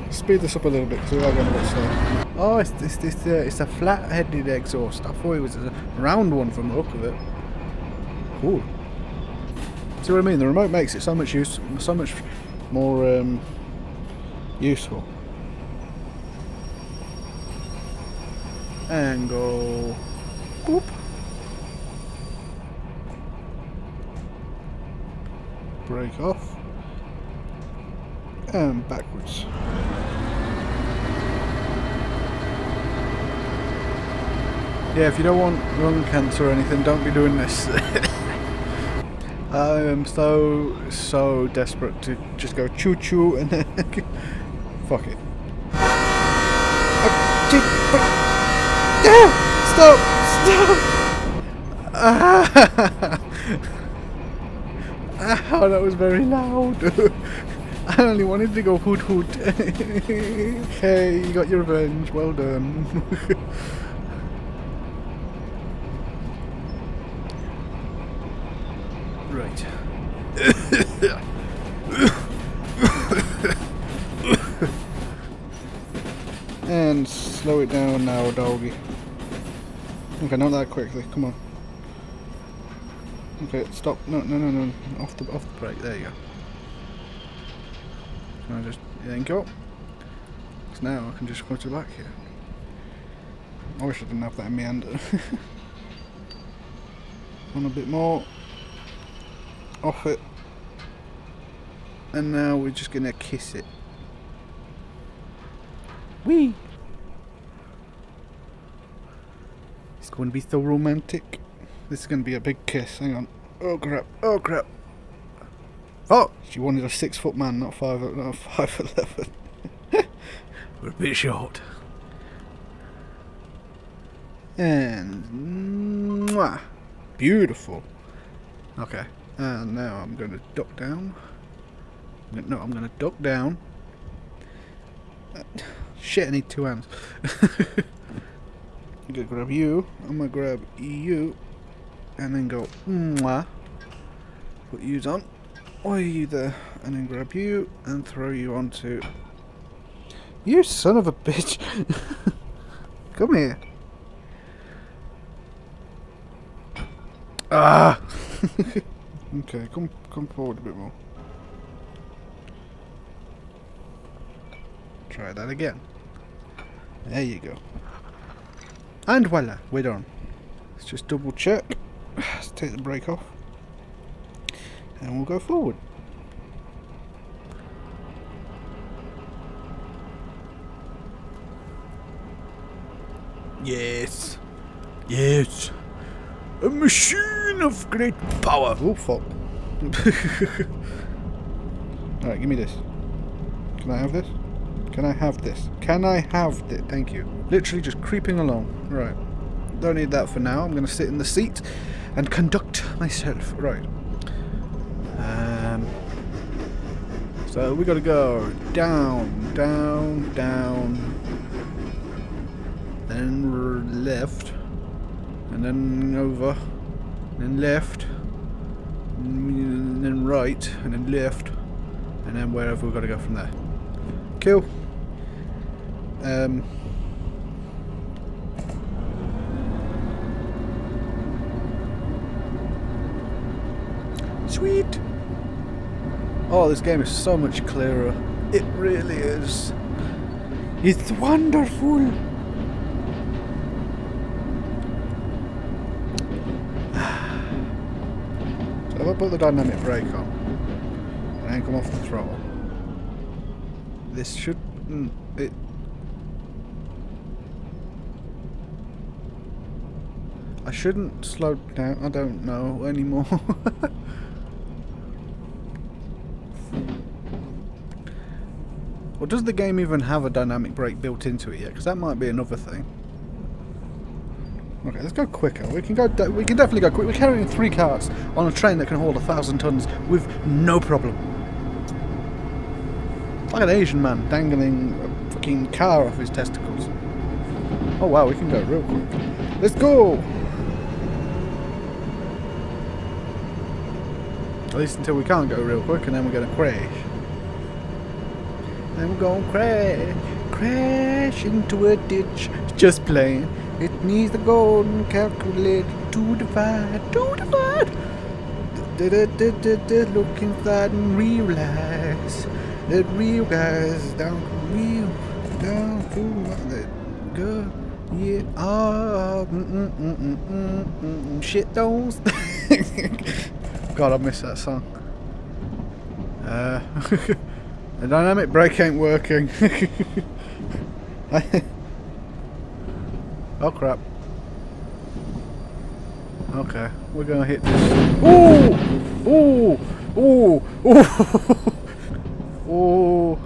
Speed this up a little bit because we are going to look slow. Oh, it's this this uh, it's a flat-headed exhaust. I thought it was a round one from the look of it. Cool. See what I mean? The remote makes it so much use, so much more um, useful. And go. Boop. Break off. And backwards. Yeah, if you don't want lung cancer or anything, don't be doing this. I am so, so desperate to just go choo choo and then. fuck it. Stop! Stop! Ah. That was very loud. I only wanted to go hoot hoot. hey, you got your revenge. Well done. right. and slow it down now, doggy. Okay, not that quickly. Come on. Okay, stop. No, no, no, no. Off the off the brake. There you go. Can I just yank up? Because now I can just go to back here. I wish I didn't have that meander. On a bit more. Off it. And now we're just gonna kiss it. Wee! It's going to be so romantic. This is going to be a big kiss. Hang on. Oh crap! Oh crap! Oh, she wanted a six foot man, not five, not five eleven. We're a bit short. And mwah, beautiful. Okay, and now I'm going to duck down. No, I'm going to duck down. Uh, shit, I need two hands. I'm gonna grab you. I'm gonna grab you, and then go mwah. Put yous on. Why are you there? And then grab you and throw you onto. You son of a bitch! Come here. Ah. okay, come come forward a bit more. Try that again. There you go. And voila, we're done. Let's just double check. Let's take the brake off. And we'll go forward. Yes. Yes. A machine of great power. Oh, fuck. Alright, give me this. Can I have this? Can I have this? Can I have this? Thank you. Literally just creeping along. Right. Don't need that for now. I'm going to sit in the seat and conduct myself. Right. Um. So we got to go down, down, down, then left, and then over, then left, and then right, and then left, and then wherever we've got to go from there. Cool. Um. Sweet. Oh, this game is so much clearer. It really is. It's wonderful. So if I put the dynamic brake on and then come off the throttle, this should mm, it. I shouldn't slow down. I don't know anymore. Does the game even have a dynamic brake built into it yet? Because that might be another thing. Okay, let's go quicker. We can go. We can definitely go quick. We're carrying three carts on a train that can hold a thousand tons with no problem. Like an Asian man dangling a fucking car off his testicles. Oh wow, we can go real quick. Let's go. At least until we can't go real quick, and then we're gonna crash. We're gonna crash, crash into a ditch. Just playing. It needs the golden calculator to divide, to divide. Da, da, da, da, da, Look inside and realize that real guys down to real, down to the good. Yeah, ah, mm, mm, mm, mm, mm, mm, mm, shit those. God, I miss that song. Uh, the dynamic brake ain't working. oh crap. Okay, we're gonna hit this. Ooh! Ooh! Ooh! Ooh! Ooh!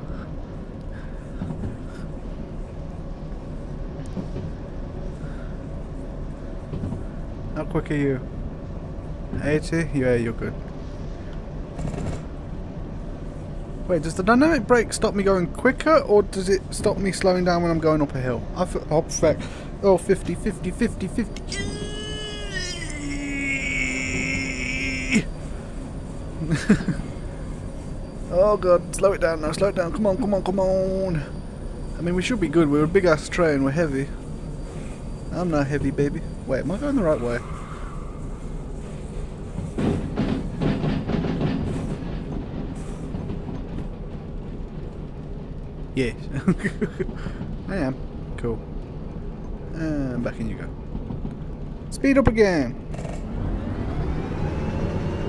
How quick are you? 80? Yeah, you're good. Wait, does the dynamic brake stop me going quicker or does it stop me slowing down when I'm going up a hill? I f oh, fuck. Oh, 50, 50, 50, 50. oh god, slow it down now, slow it down. Come on, come on, come on. I mean, we should be good. We're a big ass train, we're heavy. I'm not heavy, baby. Wait, am I going the right way? Yes. I am. Cool. And back in you go. Speed up again.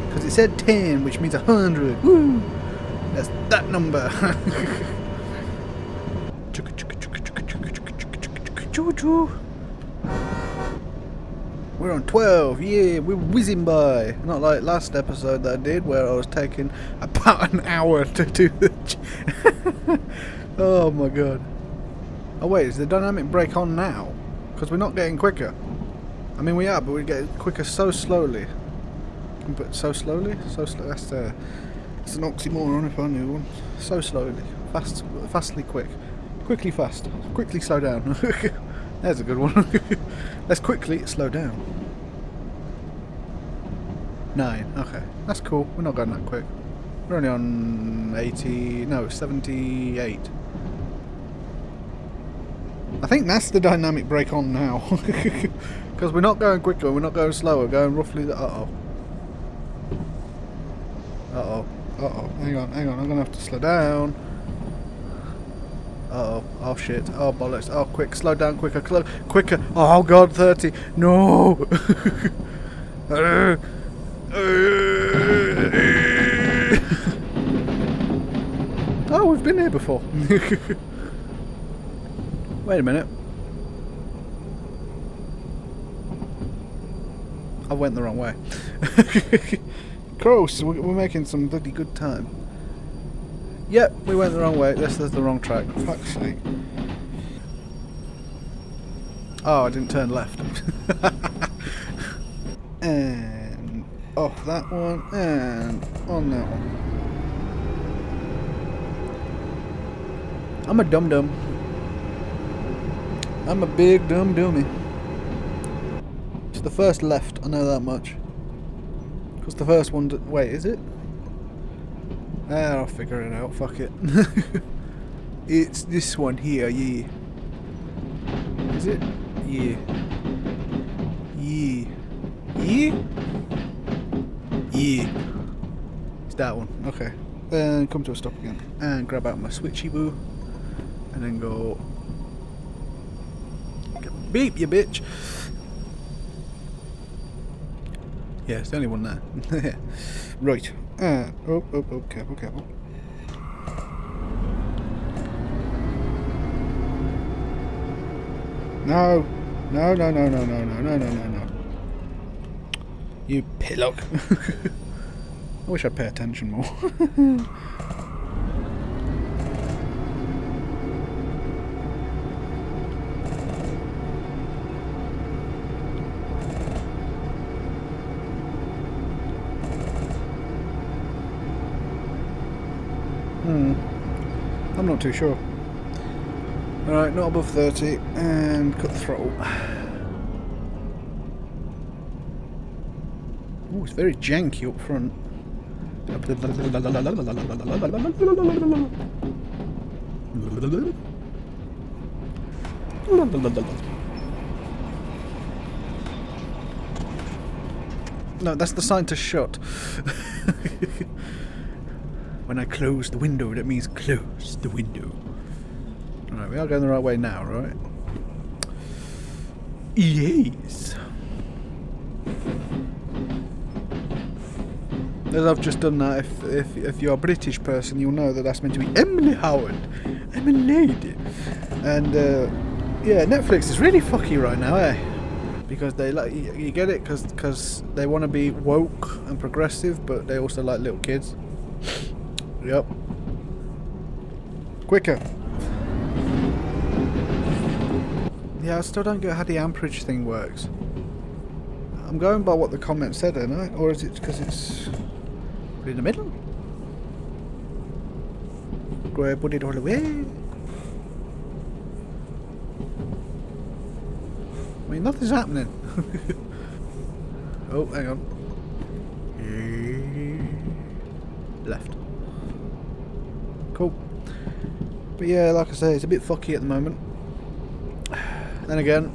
Because it said 10, which means 100. Woo! That's that number. We're on 12, yeah, we're whizzing by. Not like last episode that I did where I was taking about an hour to do the... oh my god. Oh wait, is the dynamic brake on now? Because we're not getting quicker. I mean we are, but we get quicker so slowly. But so slowly? So slow. That's, uh, an oxymoron if I knew one. So slowly. Fast, fastly quick. Quickly fast. Quickly slow down. There's a good one. Let's quickly slow down. Nine. Okay. That's cool. We're not going that quick. We're only on 80... No, 78. I think that's the dynamic brake on now. Because we're not going quicker, we're not going slower, we're going roughly the... Uh-oh. Uh-oh. Uh-oh. Hang on, hang on, I'm going to have to slow down. Uh oh. Oh shit. Oh bollocks. Oh quick. Slow down quicker. Clo quicker. Oh god, 30. No! oh, we've been here before. Wait a minute. I went the wrong way. Close. We're making some bloody good time. Yep, we went the wrong way. This is the wrong track. Fuck's sake. Oh, I didn't turn left. and off that one, and on that one. I'm a dum dum. I'm a big dumb dummy. It's the first left, I know that much. Because the first one. Wait, is it? Ah, I'll figure it out, fuck it. it's this one here, yeah. Is it? Yeah. Yeah. Yeah? Yeah. It's that one, okay. Then come to a stop again. And grab out my switchy boo. And then go... Beep, you bitch! Yeah, it's the only one there. right. Uh, oh, oh, oh, careful, careful. No. No, no, no, no, no, no, no, no, no, no. You pillock. I wish I'd pay attention more. not too sure. Alright, not above 30, and cut the throttle. Oh, it's very janky up front. No, that's the sign to shut. when I close the window, that means close the window. Alright, we are going the right way now, right? Yes. As I've just done that, if, if, if you're a British person, you'll know that that's meant to be Emily Howard. I'm a lady. And, uh, yeah, Netflix is really fucky right now, eh? Because they like, you, you get it? Because they want to be woke and progressive, but they also like little kids. Yep. Quicker. Yeah, I still don't get how the amperage thing works. I'm going by what the comment said, ain't I? Or is it because it's in the middle? Go put it all away. I mean, nothing's happening. oh, hang on. Left. Cool. But yeah, like I say, it's a bit fucky at the moment. Then again,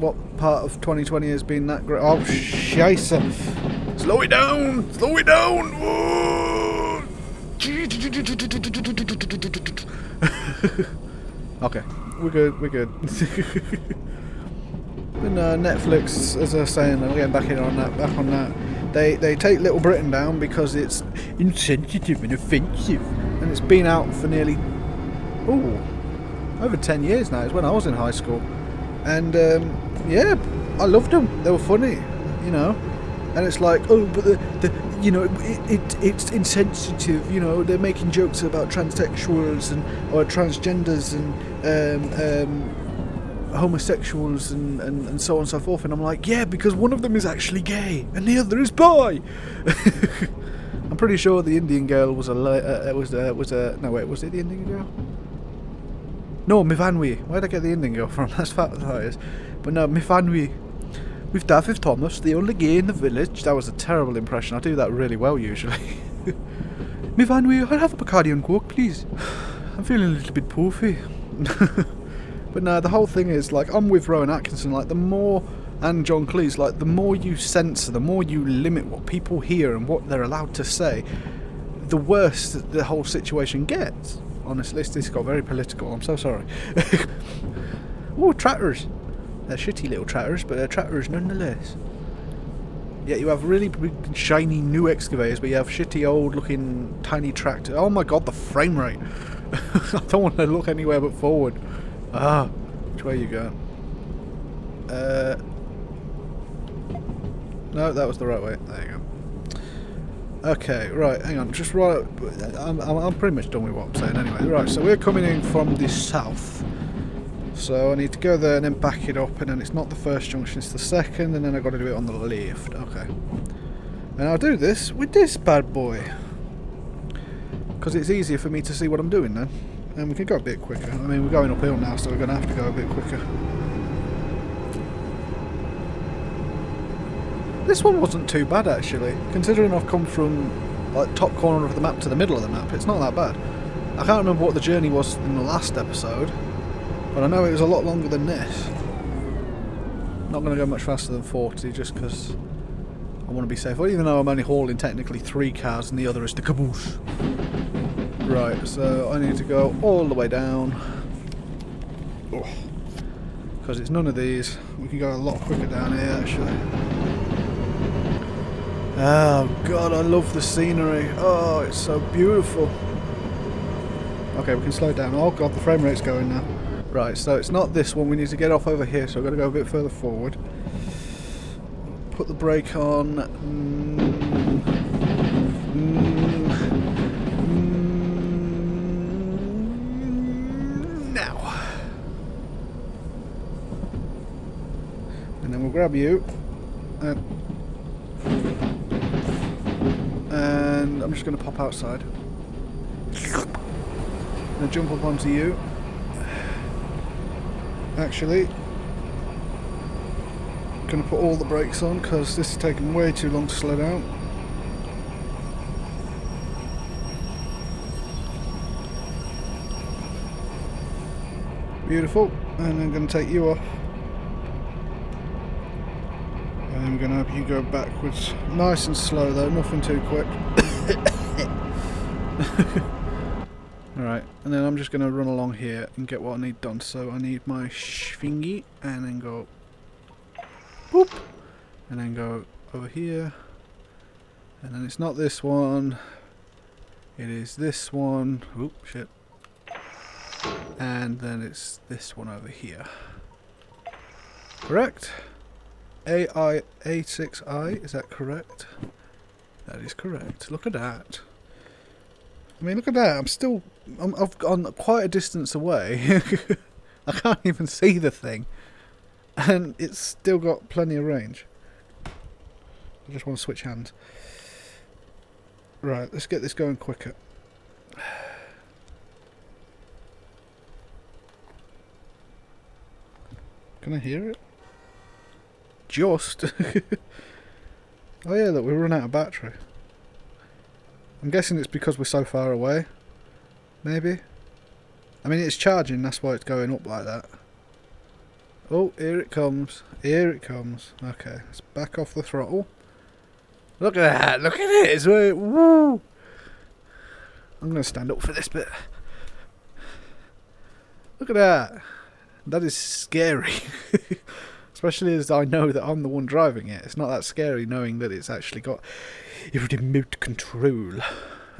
what part of 2020 has been that great? Oh, scheisse. Slow it down! Slow it down! Okay, we're good, we're good. but no, Netflix, as I was saying, I'm getting back in on that, back on that. They, they take Little Britain down because it's insensitive and offensive. And it's been out for nearly, ooh, over 10 years now. It's when I was in high school. And um, yeah, I loved them. They were funny, you know. And it's like, oh, but the, the you know, it, it it's insensitive. You know, they're making jokes about transsexuals and or transgenders and um, um, homosexuals and, and, and so on and so forth. And I'm like, yeah, because one of them is actually gay and the other is bi. I'm pretty sure the Indian girl was a uh, was a, was a no wait was it the Indian girl? No, Myfanwy. Where'd I get the ending girl from? That's fat that is. But no, Myfanwy. With Daffyd Thomas, the only gay in the village. That was a terrible impression. I do that really well usually. Myfanwy, I'll have a Bacardi and Coke, please. I'm feeling a little bit poofy. but no, the whole thing is like I'm with Rowan Atkinson. Like the more and John Cleese, like the more you censor, the more you limit what people hear and what they're allowed to say, the worse the whole situation gets. Honestly, this got very political. I'm so sorry. oh, tractors. They're shitty little tractors, but they're tractors nonetheless. Yeah, you have really big, shiny new excavators, but you have shitty old looking tiny tractor. Oh my god, the frame rate. I don't want to look anywhere but forward. Ah, which way you going? Uh, no, that was the right way. There you go. Okay, right, hang on, just right, I'm, I'm, pretty much done with what I'm saying anyway. Right, so we're coming in from the south. So I need to go there and then back it up, and then it's not the first junction, it's the second, and then I've got to do it on the left. Okay. And I'll do this with this bad boy. Because it's easier for me to see what I'm doing then. And we can go a bit quicker. I mean, we're going uphill now, so we're going to have to go a bit quicker. This one wasn't too bad actually, considering I've come from like top corner of the map to the middle of the map. It's not that bad. I can't remember what the journey was in the last episode, but I know it was a lot longer than this. Not going to go much faster than 40 just because I want to be safe. Well, even though I'm only hauling technically three cars and the other is the caboose. Right, so I need to go all the way down. Because it's none of these. We can go a lot quicker down here actually. Oh god, I love the scenery. Oh, it's so beautiful. Okay, we can slow down. Oh god, the frame rate's going now. Right, so it's not this one. We need to get off over here, so I've got to go a bit further forward. Put the brake on. Mm. Mm. Now. And then we'll grab you. And I'm just going to pop outside. And jump up onto you. Actually, I'm going to put all the brakes on because this is taking way too long to slow down. Beautiful, and I'm going to take you off. And I'm going to have you go backwards. Nice and slow though, nothing too quick. Alright, and then I'm just going to run along here and get what I need done. So I need my schwingy and then go boop and then go over here. And then it's not this one. It is this one. Oop shit. And then it's this one over here. Correct? AI A6i is that correct that is correct look at that I mean look at that I'm still I'm, I've gone quite a distance away I can't even see the thing and it's still got plenty of range I just want to switch hands. Right, let's get this going quicker. Can I hear it? Just. oh yeah, look, we run out of battery. I'm guessing it's because we're so far away. Maybe. I mean, it's charging, that's why it's going up like that. Oh, here it comes. Here it comes. Okay, let's back off the throttle. Look at that. Look at it. It's right. Woo. I'm going to stand up for this bit. Look at that. That is scary. Especially as I know that I'm the one driving it. It's not that scary knowing that it's actually got a remote control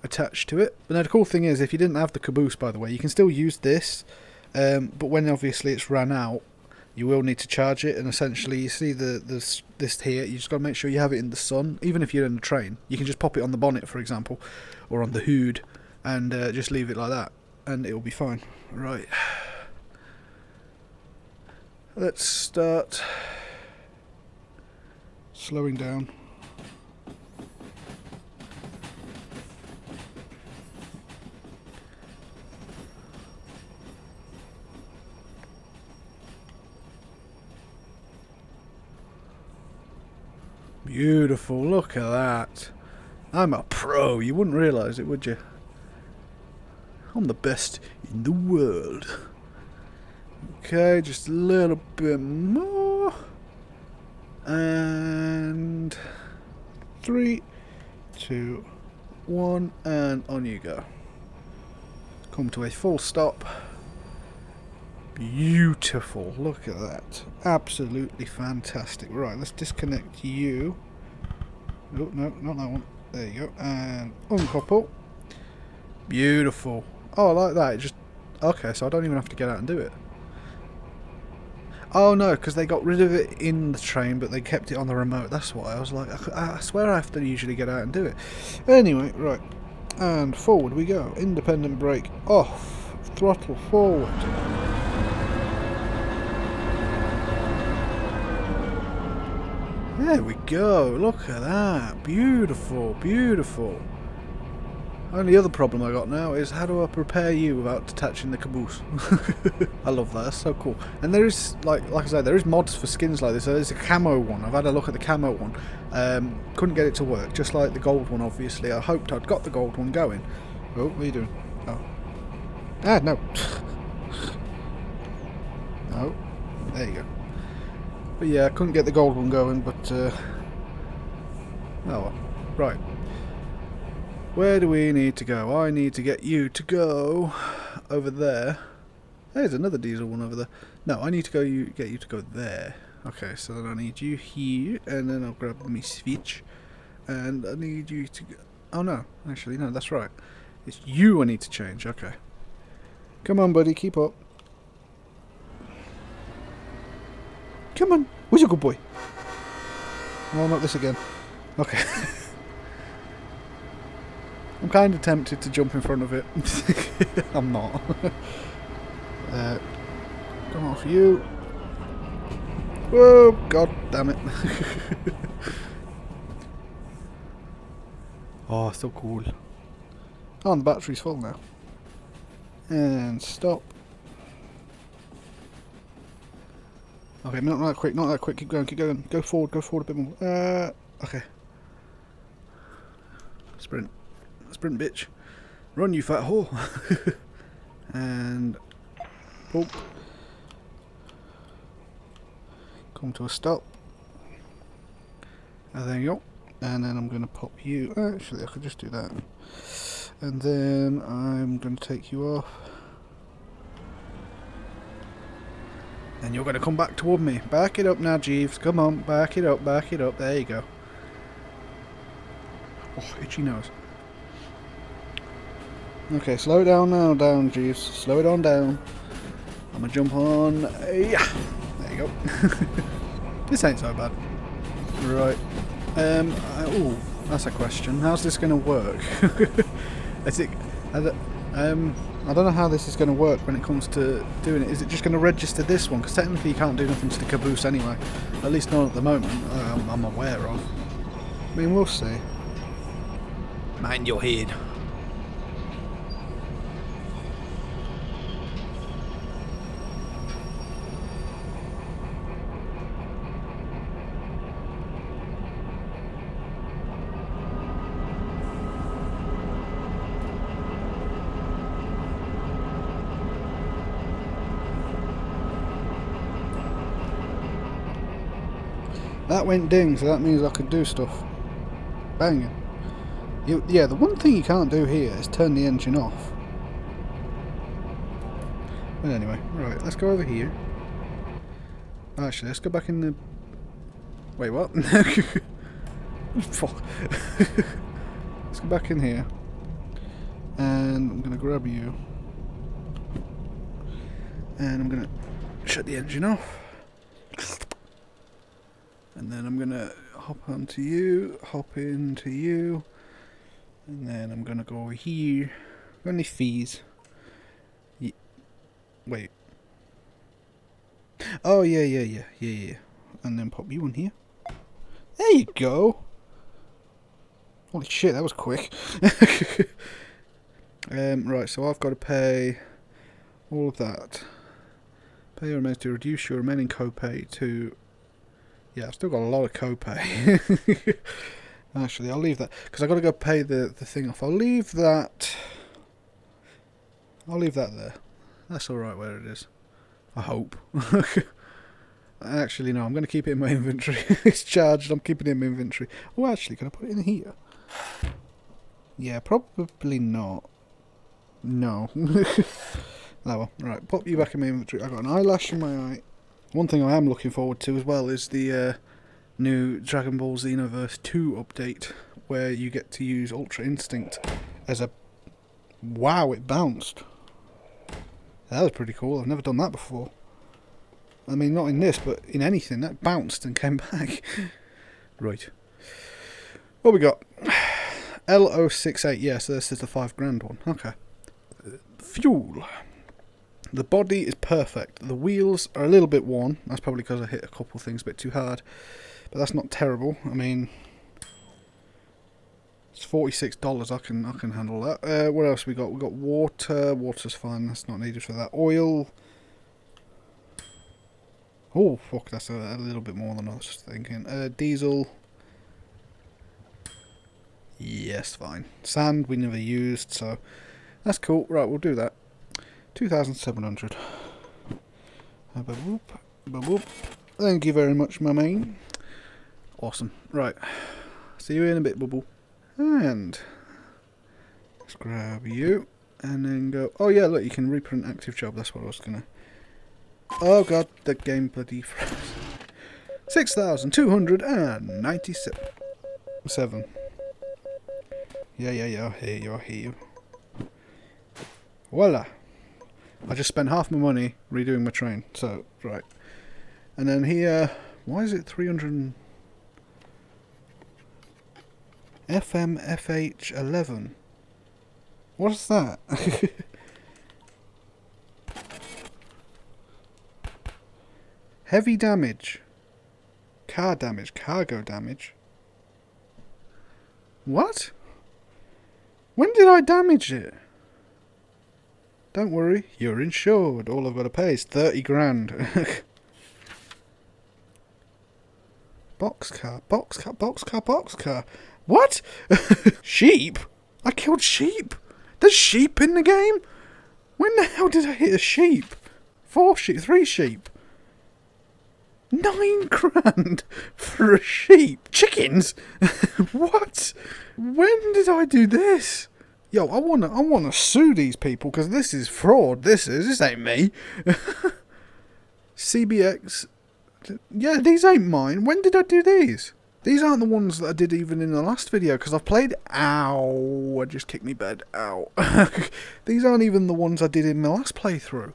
attached to it. But now the cool thing is, if you didn't have the caboose, by the way, you can still use this. Um, but when obviously it's ran out, you will need to charge it. And essentially, you see the this this here. You just got to make sure you have it in the sun. Even if you're in a train, you can just pop it on the bonnet, for example, or on the hood, and uh, just leave it like that, and it will be fine. Right. Let's start slowing down. Beautiful, look at that. I'm a pro, you wouldn't realise it, would you? I'm the best in the world. Okay, just a little bit more. And three, two, one, and on you go. Come to a full stop. Beautiful. Look at that. Absolutely fantastic. Right, let's disconnect you. Oh, no, not that one. There you go. And uncouple. Beautiful. Oh, I like that. It just... Okay, so I don't even have to get out and do it. Oh no, because they got rid of it in the train, but they kept it on the remote. That's why I was like, I, I swear I have to usually get out and do it. Anyway, right, and forward we go. Independent brake off, throttle forward. There we go. Look at that. Beautiful, beautiful. Only other problem I got now is how do I prepare you without detaching the caboose? I love that, that's so cool. And there is, like like I said, there is mods for skins like this. There's a camo one, I've had a look at the camo one. Um, couldn't get it to work, just like the gold one obviously. I hoped I'd got the gold one going. Oh, what are you doing? Oh. Ah, no. no. There you go. But yeah, I couldn't get the gold one going, but... Uh, oh well. Right. Where do we need to go? I need to get you to go over there. There's another diesel one over there. No, I need to go you get you to go there. Okay, so then I need you here, and then I'll grab my switch, and I need you to. Go oh no, actually no, that's right. It's you I need to change. Okay. Come on, buddy, keep up. Come on, where's your good boy? No, not this again. Okay. Kind of tempted to jump in front of it. I'm not. uh, come off you. Whoa, god damn it. oh, so cool. Oh, the battery's full now. And stop. Okay, not that quick, not that quick. Keep going, keep going. Go forward, go forward a bit more. Uh, okay. Sprint. Sprint, bitch. Run, you fat whore. and... Oh. Come to a stop. And there you go. And then I'm going to pop you... Actually, I could just do that. And then I'm going to take you off. And you're going to come back toward me. Back it up now, Jeeves. Come on, back it up, back it up. There you go. Oh, itchy nose. Okay, slow it down now, down, Jeeves. Slow it on down. I'm gonna jump on. Yeah, there you go. this ain't so bad. Right. Um. Oh, that's a question. How's this gonna work? Is it? Um. I don't know how this is going to work when it comes to doing it. Is it just going to register this one? Because technically you can't do nothing to the caboose anyway. At least not at the moment. Um, I'm aware of. I mean, we'll see. Mind your head. That went ding, so that means I could do stuff. Banging. You, yeah, the one thing you can't do here is turn the engine off. But anyway, right, let's go over here. Actually, let's go back in the... Wait, what? Fuck. let's go back in here. And I'm going to grab you. And I'm going to shut the engine off. And then I'm to hop onto you, hop into you. And then I'm to go over here. Any fees? Ye- Wait. Oh, yeah, yeah, yeah, yeah, yeah. And then pop you in here. There you go. Holy shit, that was quick. um, right, so I've got to pay all of that. Pay your remains to reduce your remaining copay to. Yeah, I've still got a lot of copay. Actually, I'll leave that because I got to go pay the the thing off. I'll leave that. I'll leave that there. That's all right where it is. I hope. actually, no. I'm going to keep it in my inventory. it's charged. I'm keeping it in my inventory. Oh, actually, can I put it in here? Yeah, probably not. No. oh well. Right, pop you back in my inventory. I got an eyelash in my eye. One thing I am looking forward to as well is the uh, new Dragon Ball Xenoverse 2 update, where you get to use Ultra Instinct as a. Wow, it bounced. That was pretty cool. I've never done that before. I mean, not in this, but in anything. That bounced and came back. right. What we got? L068. Yeah, so this is the five grand one. Okay. Fuel. The body is perfect. The wheels are a little bit worn. That's probably because I hit a couple things a bit too hard. But that's not terrible. I mean, it's forty-six dollars. I can I can handle that. Uh, what else we got? We got water. Water's fine. That's not needed for that. Oil. Oh fuck! That's a, a little bit more than I was thinking. Uh, diesel. Yes, fine. Sand we never used, so that's cool. Right, we'll do that. Two thousand seven hundred. Thank you very much, my. Awesome. Right. See you in a bit, Bubble. And let's grab you and then go. Oh yeah, look, you can reprint active job. That's what I was gonna. Oh god, the game bloody froze. Six thousand two hundred and ninety-seven. Seven. Yeah, yeah, yeah. Hear you. I hear you. Voila. I just spent half my money redoing my train. So right, and then here. Uh, why is it three hundred? FMFH11. What's that? Heavy damage. Car damage. Cargo damage. What? When did I damage it? Don't worry, you're insured. All I've got to pay is 30 grand. boxcar, boxcar, boxcar, boxcar. What? sheep? I killed sheep? There's sheep in the game? When the hell did I hit a sheep? Four sheep? Three sheep? Nine grand for a sheep? Chickens? what? When did I do this? Yo, I wanna, I wanna sue these people because this is fraud. This is. This ain't me. CBX. Yeah, these ain't mine. When did I do these? These aren't the ones that I did even in the last video, because I've played... Ow! I just kicked me bed. Ow. These aren't even the ones I did in my last playthrough.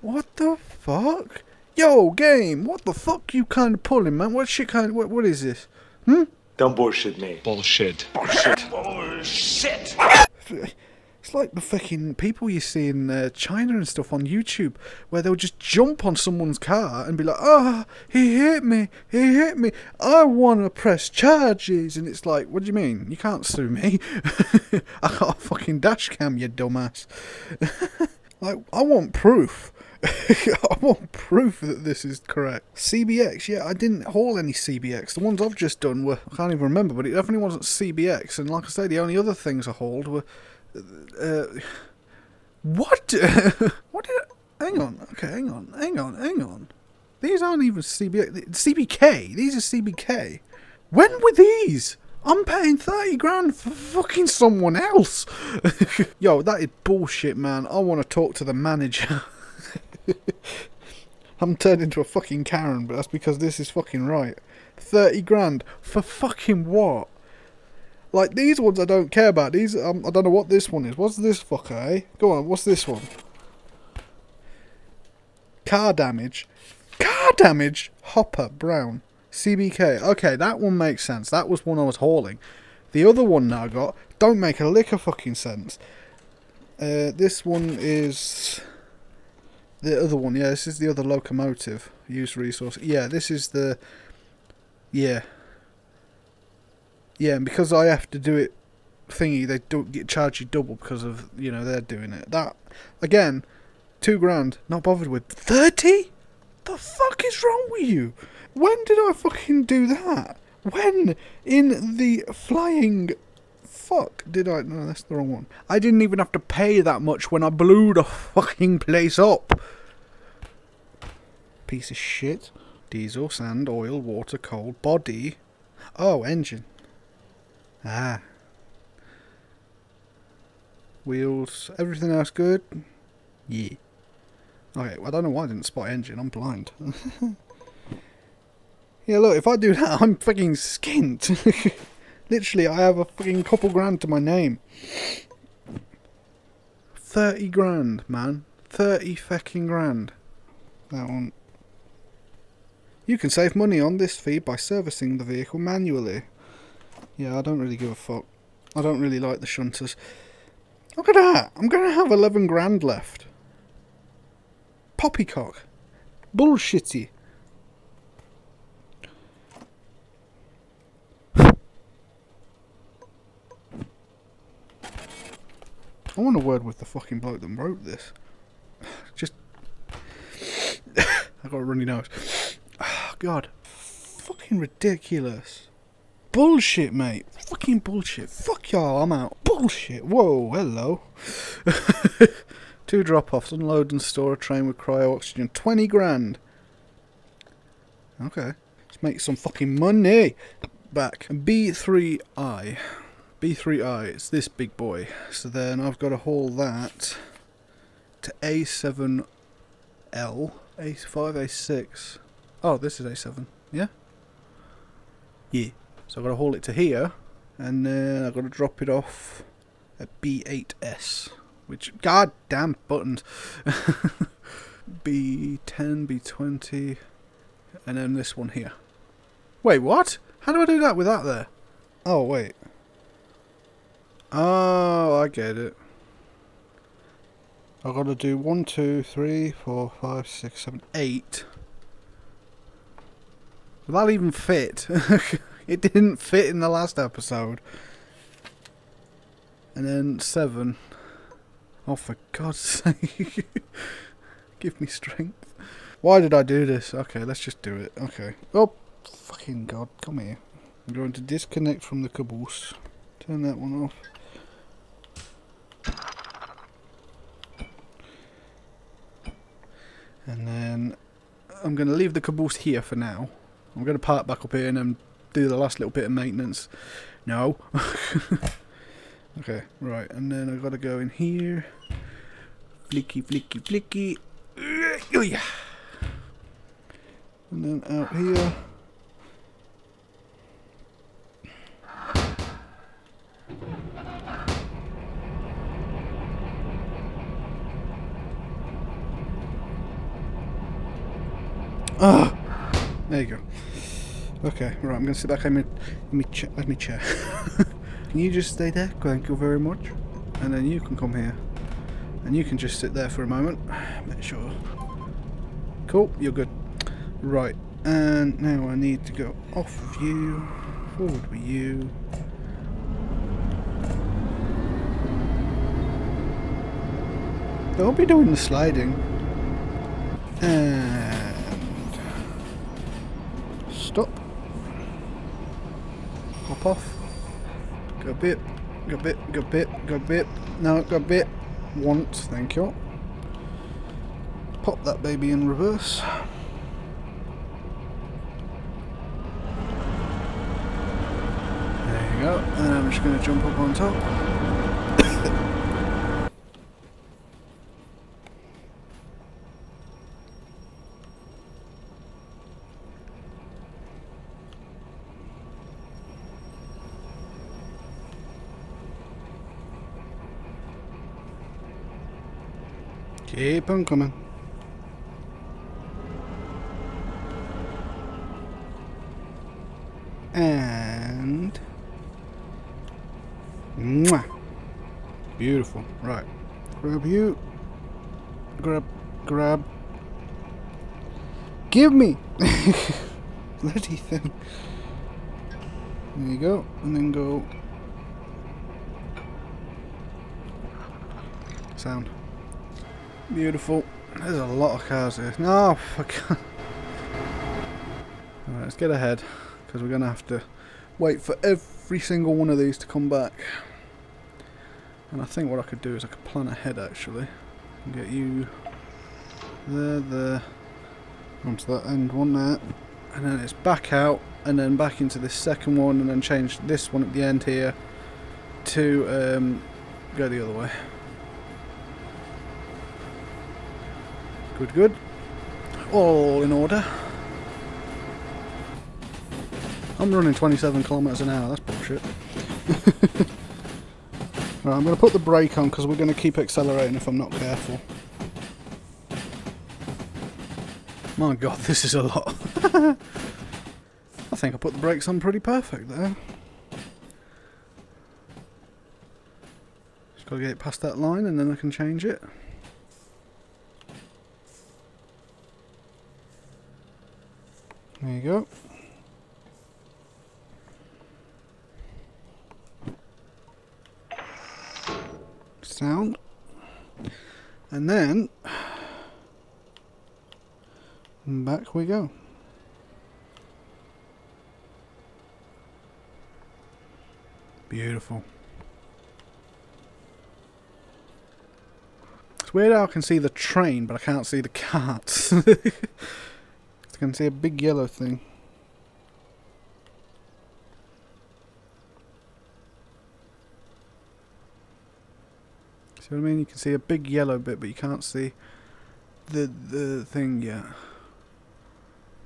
What the fuck? Yo, game! What the fuck you kind of pulling, man? What shit kind of... What, what is this? Hmm? Don't bullshit me. Bullshit. Bullshit. Bullshit. It's like the fucking people you see in uh, China and stuff on YouTube, where they'll just jump on someone's car and be like, "Ah, he hit me, he hit me. I want to press charges." And it's like, "What do you mean? You can't sue me. I got a fucking dash cam, you dumbass." like, I want proof. I want proof that this is correct. CBX, yeah, I didn't haul any CBX. The ones I've just done were, I can't even remember, but it definitely wasn't CBX. And like I say, the only other things I hauled were. Uh, what? what did I, Hang on, okay, hang on, hang on, hang on. These aren't even CBX. CBK. These are CBK. When were these? I'm paying 30 grand for fucking someone else. Yo, that is bullshit, man. I want to talk to the manager. I'm turned into a fucking Karen, but that's because this is fucking right. 30 grand for fucking what? Like, these ones I don't care about. These, um, I don't know what this one is. What's this fucker, eh? Go on, what's this one? Car damage. Car damage? Hopper, brown. CBK. Okay, that one makes sense. That was one I was hauling. The other one now I got don't make a lick of fucking sense. Uh, this one is the other one. Yeah, this is the other locomotive use resource. Yeah, this is the yeah yeah. And because I have to do it thingy, they don't get charge you double because of you know they're doing it. That again, two grand. Not bothered with thirty. The fuck is wrong with you? When did I fucking do that? When in the flying fuck did I? No, that's the wrong one. I didn't even have to pay that much when I blew the fucking place up. Piece of shit. Diesel, sand, oil, water, coal, body. Oh, engine. Ah. Wheels, everything else good? Yeah. Okay, well, I don't know why I didn't spot engine, I'm blind. yeah, look, if I do that, I'm fucking skint. Literally, I have a fucking couple grand to my name. 30 grand, man. 30 fucking grand. That one. You can save money on this fee by servicing the vehicle manually. Yeah, I don't really give a fuck. I don't really like the shunters. Look at that! I'm gonna have 11 grand left. Poppycock. Bullshitty. I want a word with the fucking bloke that wrote this. Just. I got a runny nose. Oh, God. Fucking ridiculous. Bullshit, mate. Fucking bullshit. Fuck y'all, I'm out. Bullshit. Whoa, hello. Two drop offs, unload and store a train with cryo oxygen. 20 grand. Okay. Let's make some fucking money. Back. B3I. B3i, it's this big boy. So then I've got to haul that to A7L, A5, A6. Oh, this is A7, yeah? Yeah. So I've got to haul it to here, and then I've got to drop it off at B8S, which, god damn buttons. B10, B20, and then this one here. Wait, what? How do I do that with that there? Oh, wait. Oh, I get it. I've got to do one, two, three, four, five, six, seven, eight. Will that even fit? it didn't fit in the last episode. And then seven. Oh, for God's sake. Give me strength. Why did I do this? Okay, let's just do it. Okay. Oh, fucking God. Come here. I'm going to disconnect from the caboose. Turn that one off. And then I'm going to leave the caboose here for now. I'm going to park back up here and then do the last little bit of maintenance. No. okay, right. And then I've got to go in here. Flicky, flicky, flicky. Oh, yeah. And then out here. There you go. Okay, right. I'm gonna sit back in my, in my, cha in my chair. Can you just stay there? Thank you very much. and then you can come here. And you can just sit there for a moment. Make sure. Cool, you're good. Right, and now I need to go off of you, forward with you. Don't be doing the sliding. And stop. Hop off. Go bit. Go bit. Go bit. Go bit. Now go bit. Once, thank you. Pop that baby in reverse. There you go. And I'm just going to jump up on top. Keep on coming. And Mwah. Beautiful. Right. Grab you. Grab grab. Give me bloody thing. There you go. And then go sound. Beautiful. There's a lot of cars here. No, fuck. Alright, let's get ahead. Because we're going to have to wait for every single one of these to come back. And I think what I could do is I could plan ahead actually. And get you there, there. Onto that end one there. And then it's back out. And then back into this second one. And then change this one at the end here. To um, go the other way. Good, good. All in order. I'm running 27 kilometers an hour. That's bullshit. right, I'm going to put the brake on because we're going to keep accelerating if I'm not careful. My god, this is a lot. I think I put the brakes on pretty perfect there. Just got to get it past that line and then I can change it. There you go. Sound. And then back we go. Beautiful. It's weird how I can see the train, but I can't see the carts. Can see a big yellow thing. See what I mean? You can see a big yellow bit, but you can't see the the thing yet.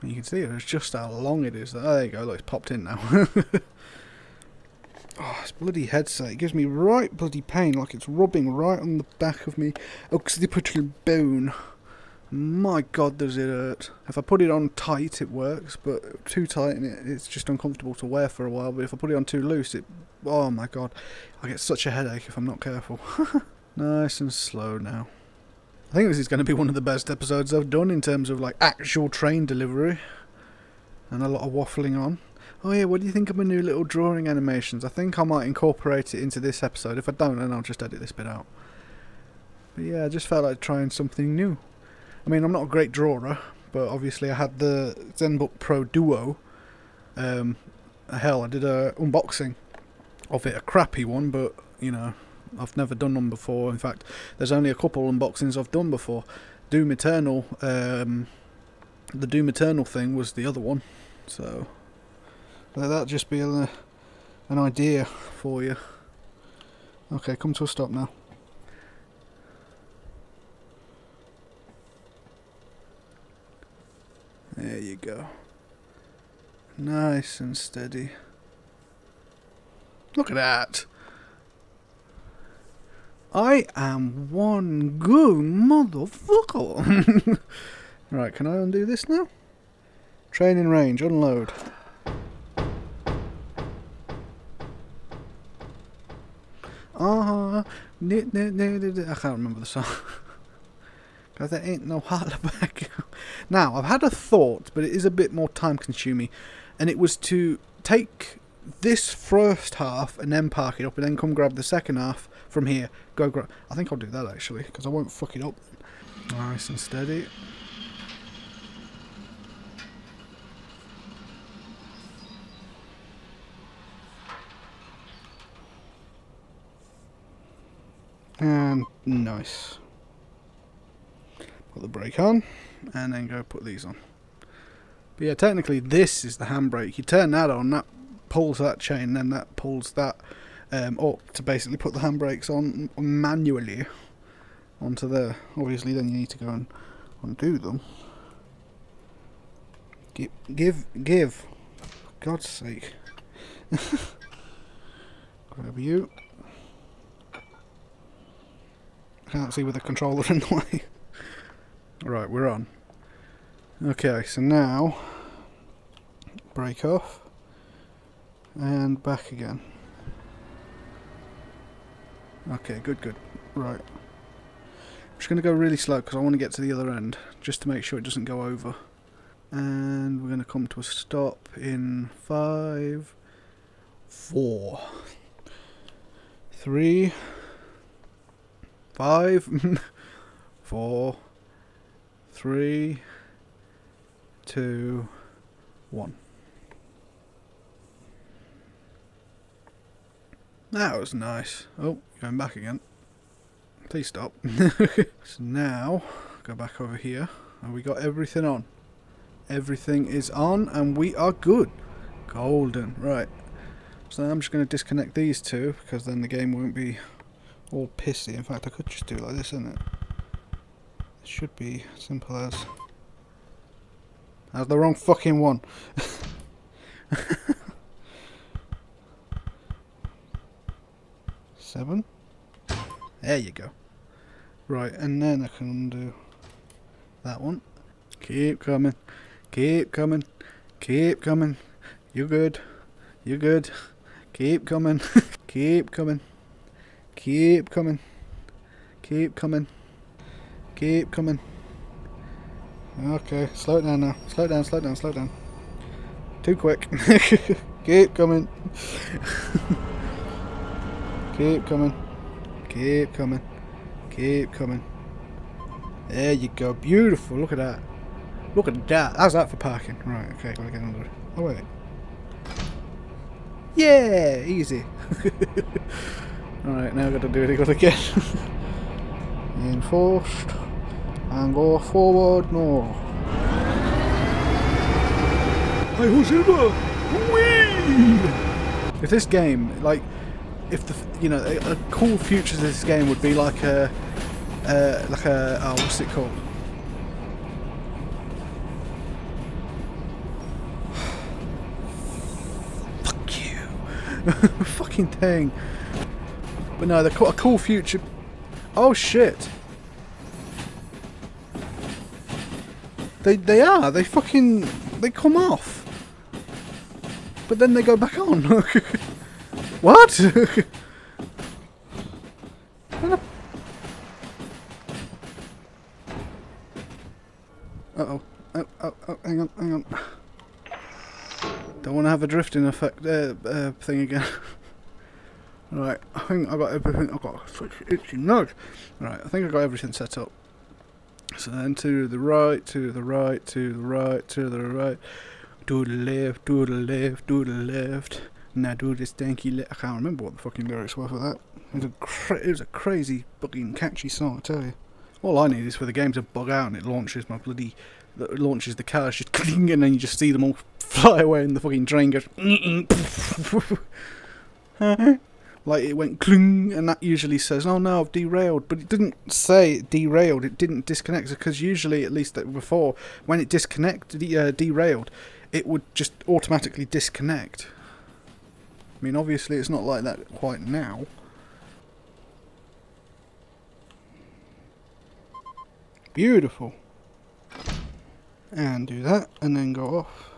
And you can see it, it's just how long it is. Oh, there you go, look, it's popped in now. oh, this bloody headset, it gives me right bloody pain, like it's rubbing right on the back of me occipital bone. My god, does it hurt. If I put it on tight, it works, but too tight, and it, it's just uncomfortable to wear for a while. But if I put it on too loose, it... Oh my god, I get such a headache if I'm not careful. nice and slow now. I think this is going to be one of the best episodes I've done in terms of like actual train delivery. And a lot of waffling on. Oh yeah, what do you think of my new little drawing animations? I think I might incorporate it into this episode. If I don't, then I'll just edit this bit out. But yeah, I just felt like trying something new. I mean, I'm not a great drawer, but obviously I had the ZenBook Pro Duo. Um, hell, I did a unboxing of it, a crappy one, but you know, I've never done one before. In fact, there's only a couple unboxings I've done before. Doom Eternal, um, the Doom Eternal thing was the other one. So let that just be a, an idea for you. Okay, come to a stop now. There you go. Nice and steady. Look at that. I am one good motherfucker. right, can I undo this now? Training range, unload. Ah, ni- I can't remember the song. Because there ain't no hollaback. now, I've had a thought, but it is a bit more time consuming. And it was to take this first half and then park it up and then come grab the second half from here. Go grab. I think I'll do that actually, because I won't fuck it up. Nice and steady. And nice. Put the brake on, and then go put these on. But yeah, technically this is the handbrake. You turn that on, that pulls that chain, then that pulls that um, up to basically put the handbrakes on manually onto there. Obviously, then you need to go and undo them. Give, give, give. God's sake. Grab you. Can't see with the controller in the way. Right, we're on. Okay, so now break off and back again. Okay, good, good. Right. I'm just going to go really slow because I want to get to the other end just to make sure it doesn't go over. And we're going to come to a stop in five, four, three, five, four, three, two, one. That was nice. Oh, going back again. Please stop. so now, go back over here. And we got everything on. Everything is on and we are good. Golden. Right. So I'm just going to disconnect these two because then the game won't be all pissy. In fact, I could just do it like this, isn't it? Should be simple as... That's the wrong fucking one. Seven. There you go. Right, and then I can undo that one. Keep coming. Keep coming. Keep coming. You good. You good. Keep coming. Keep coming. Keep coming. Keep coming. Keep coming. Okay, slow it down now. Slow it down, slow it down, slow it down. Too quick. Keep coming. Keep coming. Keep coming. Keep coming. There you go. Beautiful. Look at that. Look at that. How's that for parking? Right, okay, gotta get under. Oh, wait. Yeah, easy. Alright, now I've got to do it again. Enforced. And go forward, no. Hey, who's in there? Whee! If this game, like, if the, you know, a, a cool future to this game would be like a, uh, like a, oh, what's it called? Fuck you. Fucking thing. But no, co- a cool future. Oh shit. They they are. They fucking they come off. But then they go back on. what? Oh. Oh, oh, hang on, hang on. Don't want to have a drifting effect uh, uh, thing again. right, I think I got everything. I got itchy nose. Right, I think I got everything set up. So then to the right, to the right, to the right, to the right, to the left, to the left, to the left. Now do this stanky. Le- I can't remember what the fucking lyrics were for that. It was a it was a crazy fucking catchy song, I tell you. All I need is for the game to bug out and it launches my bloody, it launches the cars just cling and then you just see them all fly away and the fucking train goes. like it went cling and that usually says, "Oh no, I've derailed," but it didn't say it derailed. It didn't disconnect because usually, at least before, when it disconnected, uh, derailed, it would just automatically disconnect. I mean, obviously, it's not like that quite now. Beautiful. And do that, and then go off,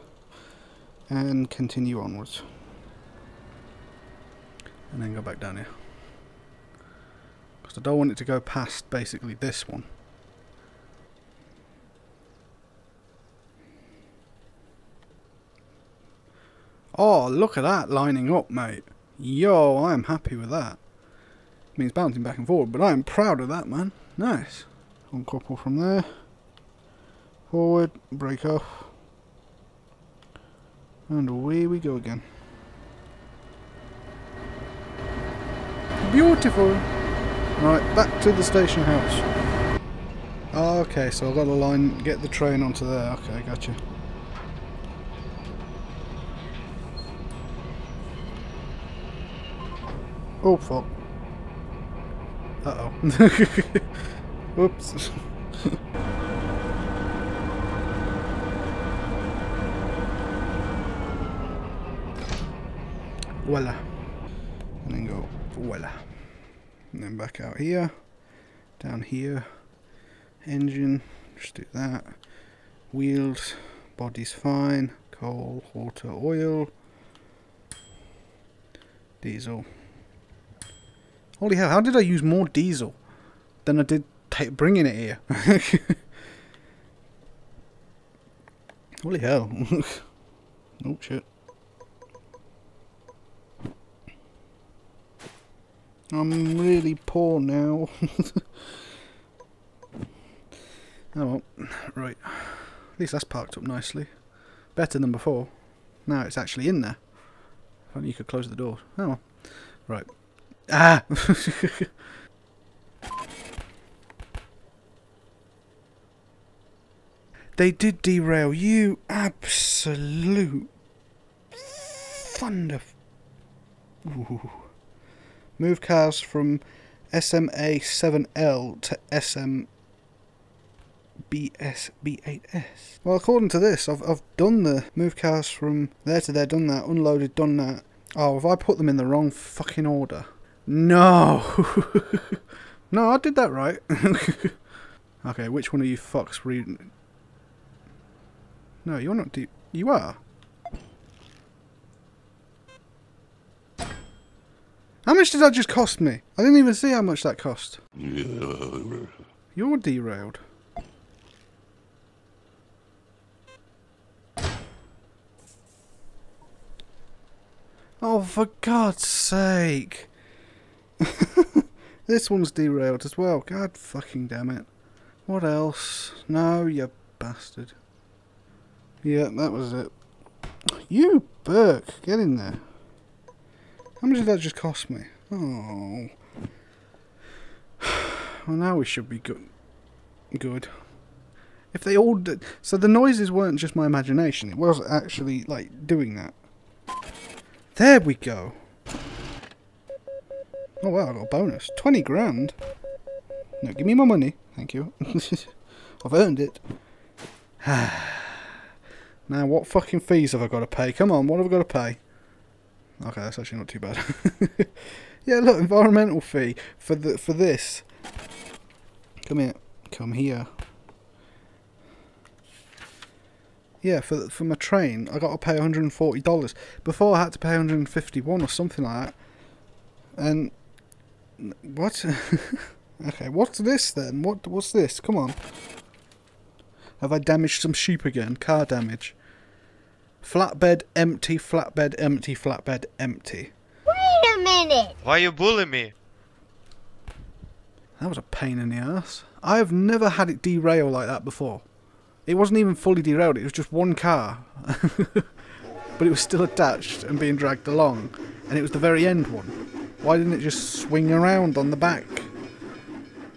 and continue onwards. And then go back down here. Because I don't want it to go past basically this one. Oh, look at that lining up, mate. Yo, I'm happy with that. means bouncing back and forward, but I'm proud of that, man. Nice. Uncouple from there. Forward, break off. And away we go again. Beautiful. Right, back to the station house. Okay, so I've got to line, get the train onto there. Okay, gotcha. Oh, fuck. Uh-oh. Whoops. voila. And then go voila. And then back out here. Down here. Engine. Just do that. Wheels. Body's fine. Coal, water, oil. Diesel. Holy hell, how did I use more diesel than I did bringing it here? Holy hell. oh shit. I'm really poor now. oh right. At least that's parked up nicely. Better than before. Now it's actually in there. If only you could close the door. Oh well. Right. Ah! they did derail you, absolute thunder. Ooh. Move cars from SMA 7L to SM BS B8S. Well, according to this, I've I've done the move cars from there to there, done that, unloaded, done that. Oh, have I put them in the wrong fucking order? No! no, I did that right. okay, which one of you fucks reading? No, you're not deep. You are. How much did that just cost me? I didn't even see how much that cost. You're derailed. Oh, for God's sake. this one's derailed as well. God fucking damn it. What else? No, you bastard. Yeah, that was it. You, Burke, get in there. How much did that just cost me? Oh. Well, now we should be good. Good. If they all did... So the noises weren't just my imagination. It was actually, like, doing that. There we go. Oh wow, I got a bonus. 20 grand. No, give me my money. Thank you. I've earned it. now, what fucking fees have I got to pay? Come on, what have I got to pay? Okay, that's actually not too bad. yeah, look, environmental fee for the for this. Come here. Come here. Yeah, for for my train, I got to pay $140. Before I had to pay 151 or something like that. And what? okay, what's this then? What what's this? Come on. Have I damaged some sheep again? Car damage. Flatbed empty, flatbed empty, flatbed empty. Wait a minute! Why are you bullying me? That was a pain in the ass. I have never had it derail like that before. It wasn't even fully derailed, it was just one car. but it was still attached and being dragged along. And it was the very end one. Why didn't it just swing around on the back?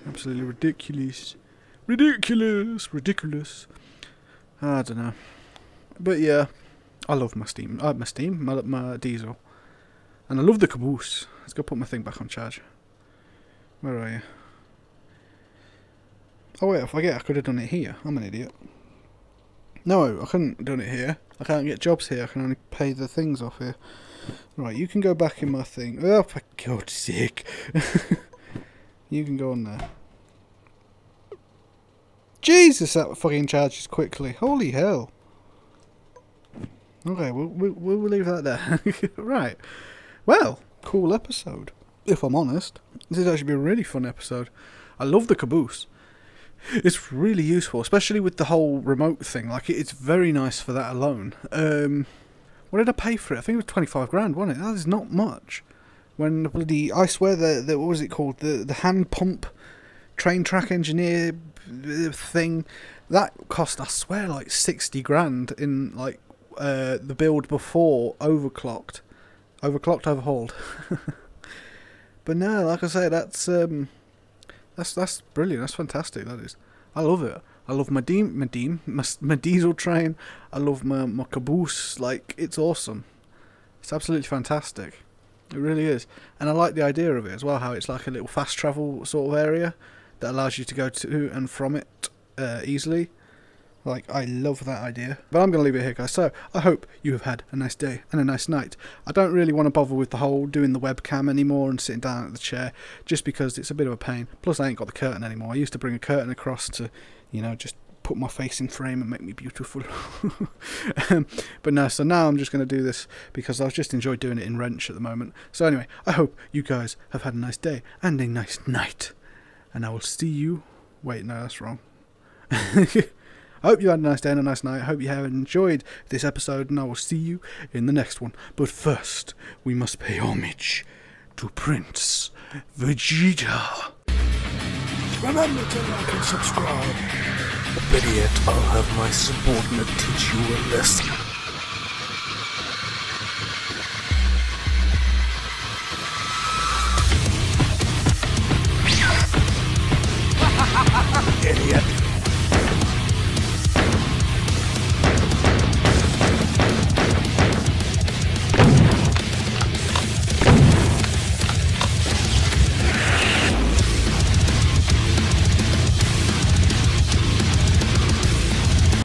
Absolutely ridiculous. Ridiculous! Ridiculous. I don't know. But yeah, I love my steam. Uh, my steam, my, my diesel. And I love the caboose. Let's go put my thing back on charge. Where are you? Oh wait, I forget I could have done it here. I'm an idiot. No, I couldn't done it here. I can't get jobs here. I can only pay the things off here. Right, you can go back in my thing. Oh, for God's sake. you can go on there. Jesus, that fucking charges quickly. Holy hell. Okay, we'll, we'll, we'll leave that there. right. Well, cool episode. if I'm honest. This is actually be a really fun episode. I love the caboose. It's really useful, especially with the whole remote thing. Like, it's very nice for that alone. Um, what did I pay for it? I think it was 25 grand, wasn't it? That is not much. When the bloody, I swear, the, the what was it called? The, the hand pump train track engineer uh, thing, that cost, I swear, like 60 grand in, like, uh, the build before overclocked. Overclocked, overhauled. but no, like I say, that's um, that's that's brilliant. That's fantastic. That is. I love it. I love my deem, my deem, my, my diesel train. I love my my caboose. Like it's awesome. It's absolutely fantastic. It really is. And I like the idea of it as well. How it's like a little fast travel sort of area that allows you to go to and from it uh, easily. Like, I love that idea. But I'm going to leave it here, guys. So, I hope you have had a nice day and a nice night. I don't really want to bother with the whole doing the webcam anymore and sitting down at the chair, just because it's a bit of a pain. Plus, I ain't got the curtain anymore. I used to bring a curtain across to, you know, just put my face in frame and make me beautiful. um, but no, so now I'm just going to do this because I've just enjoyed doing it in Wrench at the moment. So, anyway, I hope you guys have had a nice day and a nice night. And I will see you. Wait, no, that's wrong. I hope you had a nice day and a nice night. I hope you have enjoyed this episode, and I will see you in the next one. But first, we must pay homage to Prince Vegeta. Remember to like and subscribe. Yet, I'll have my subordinate teach you a lesson.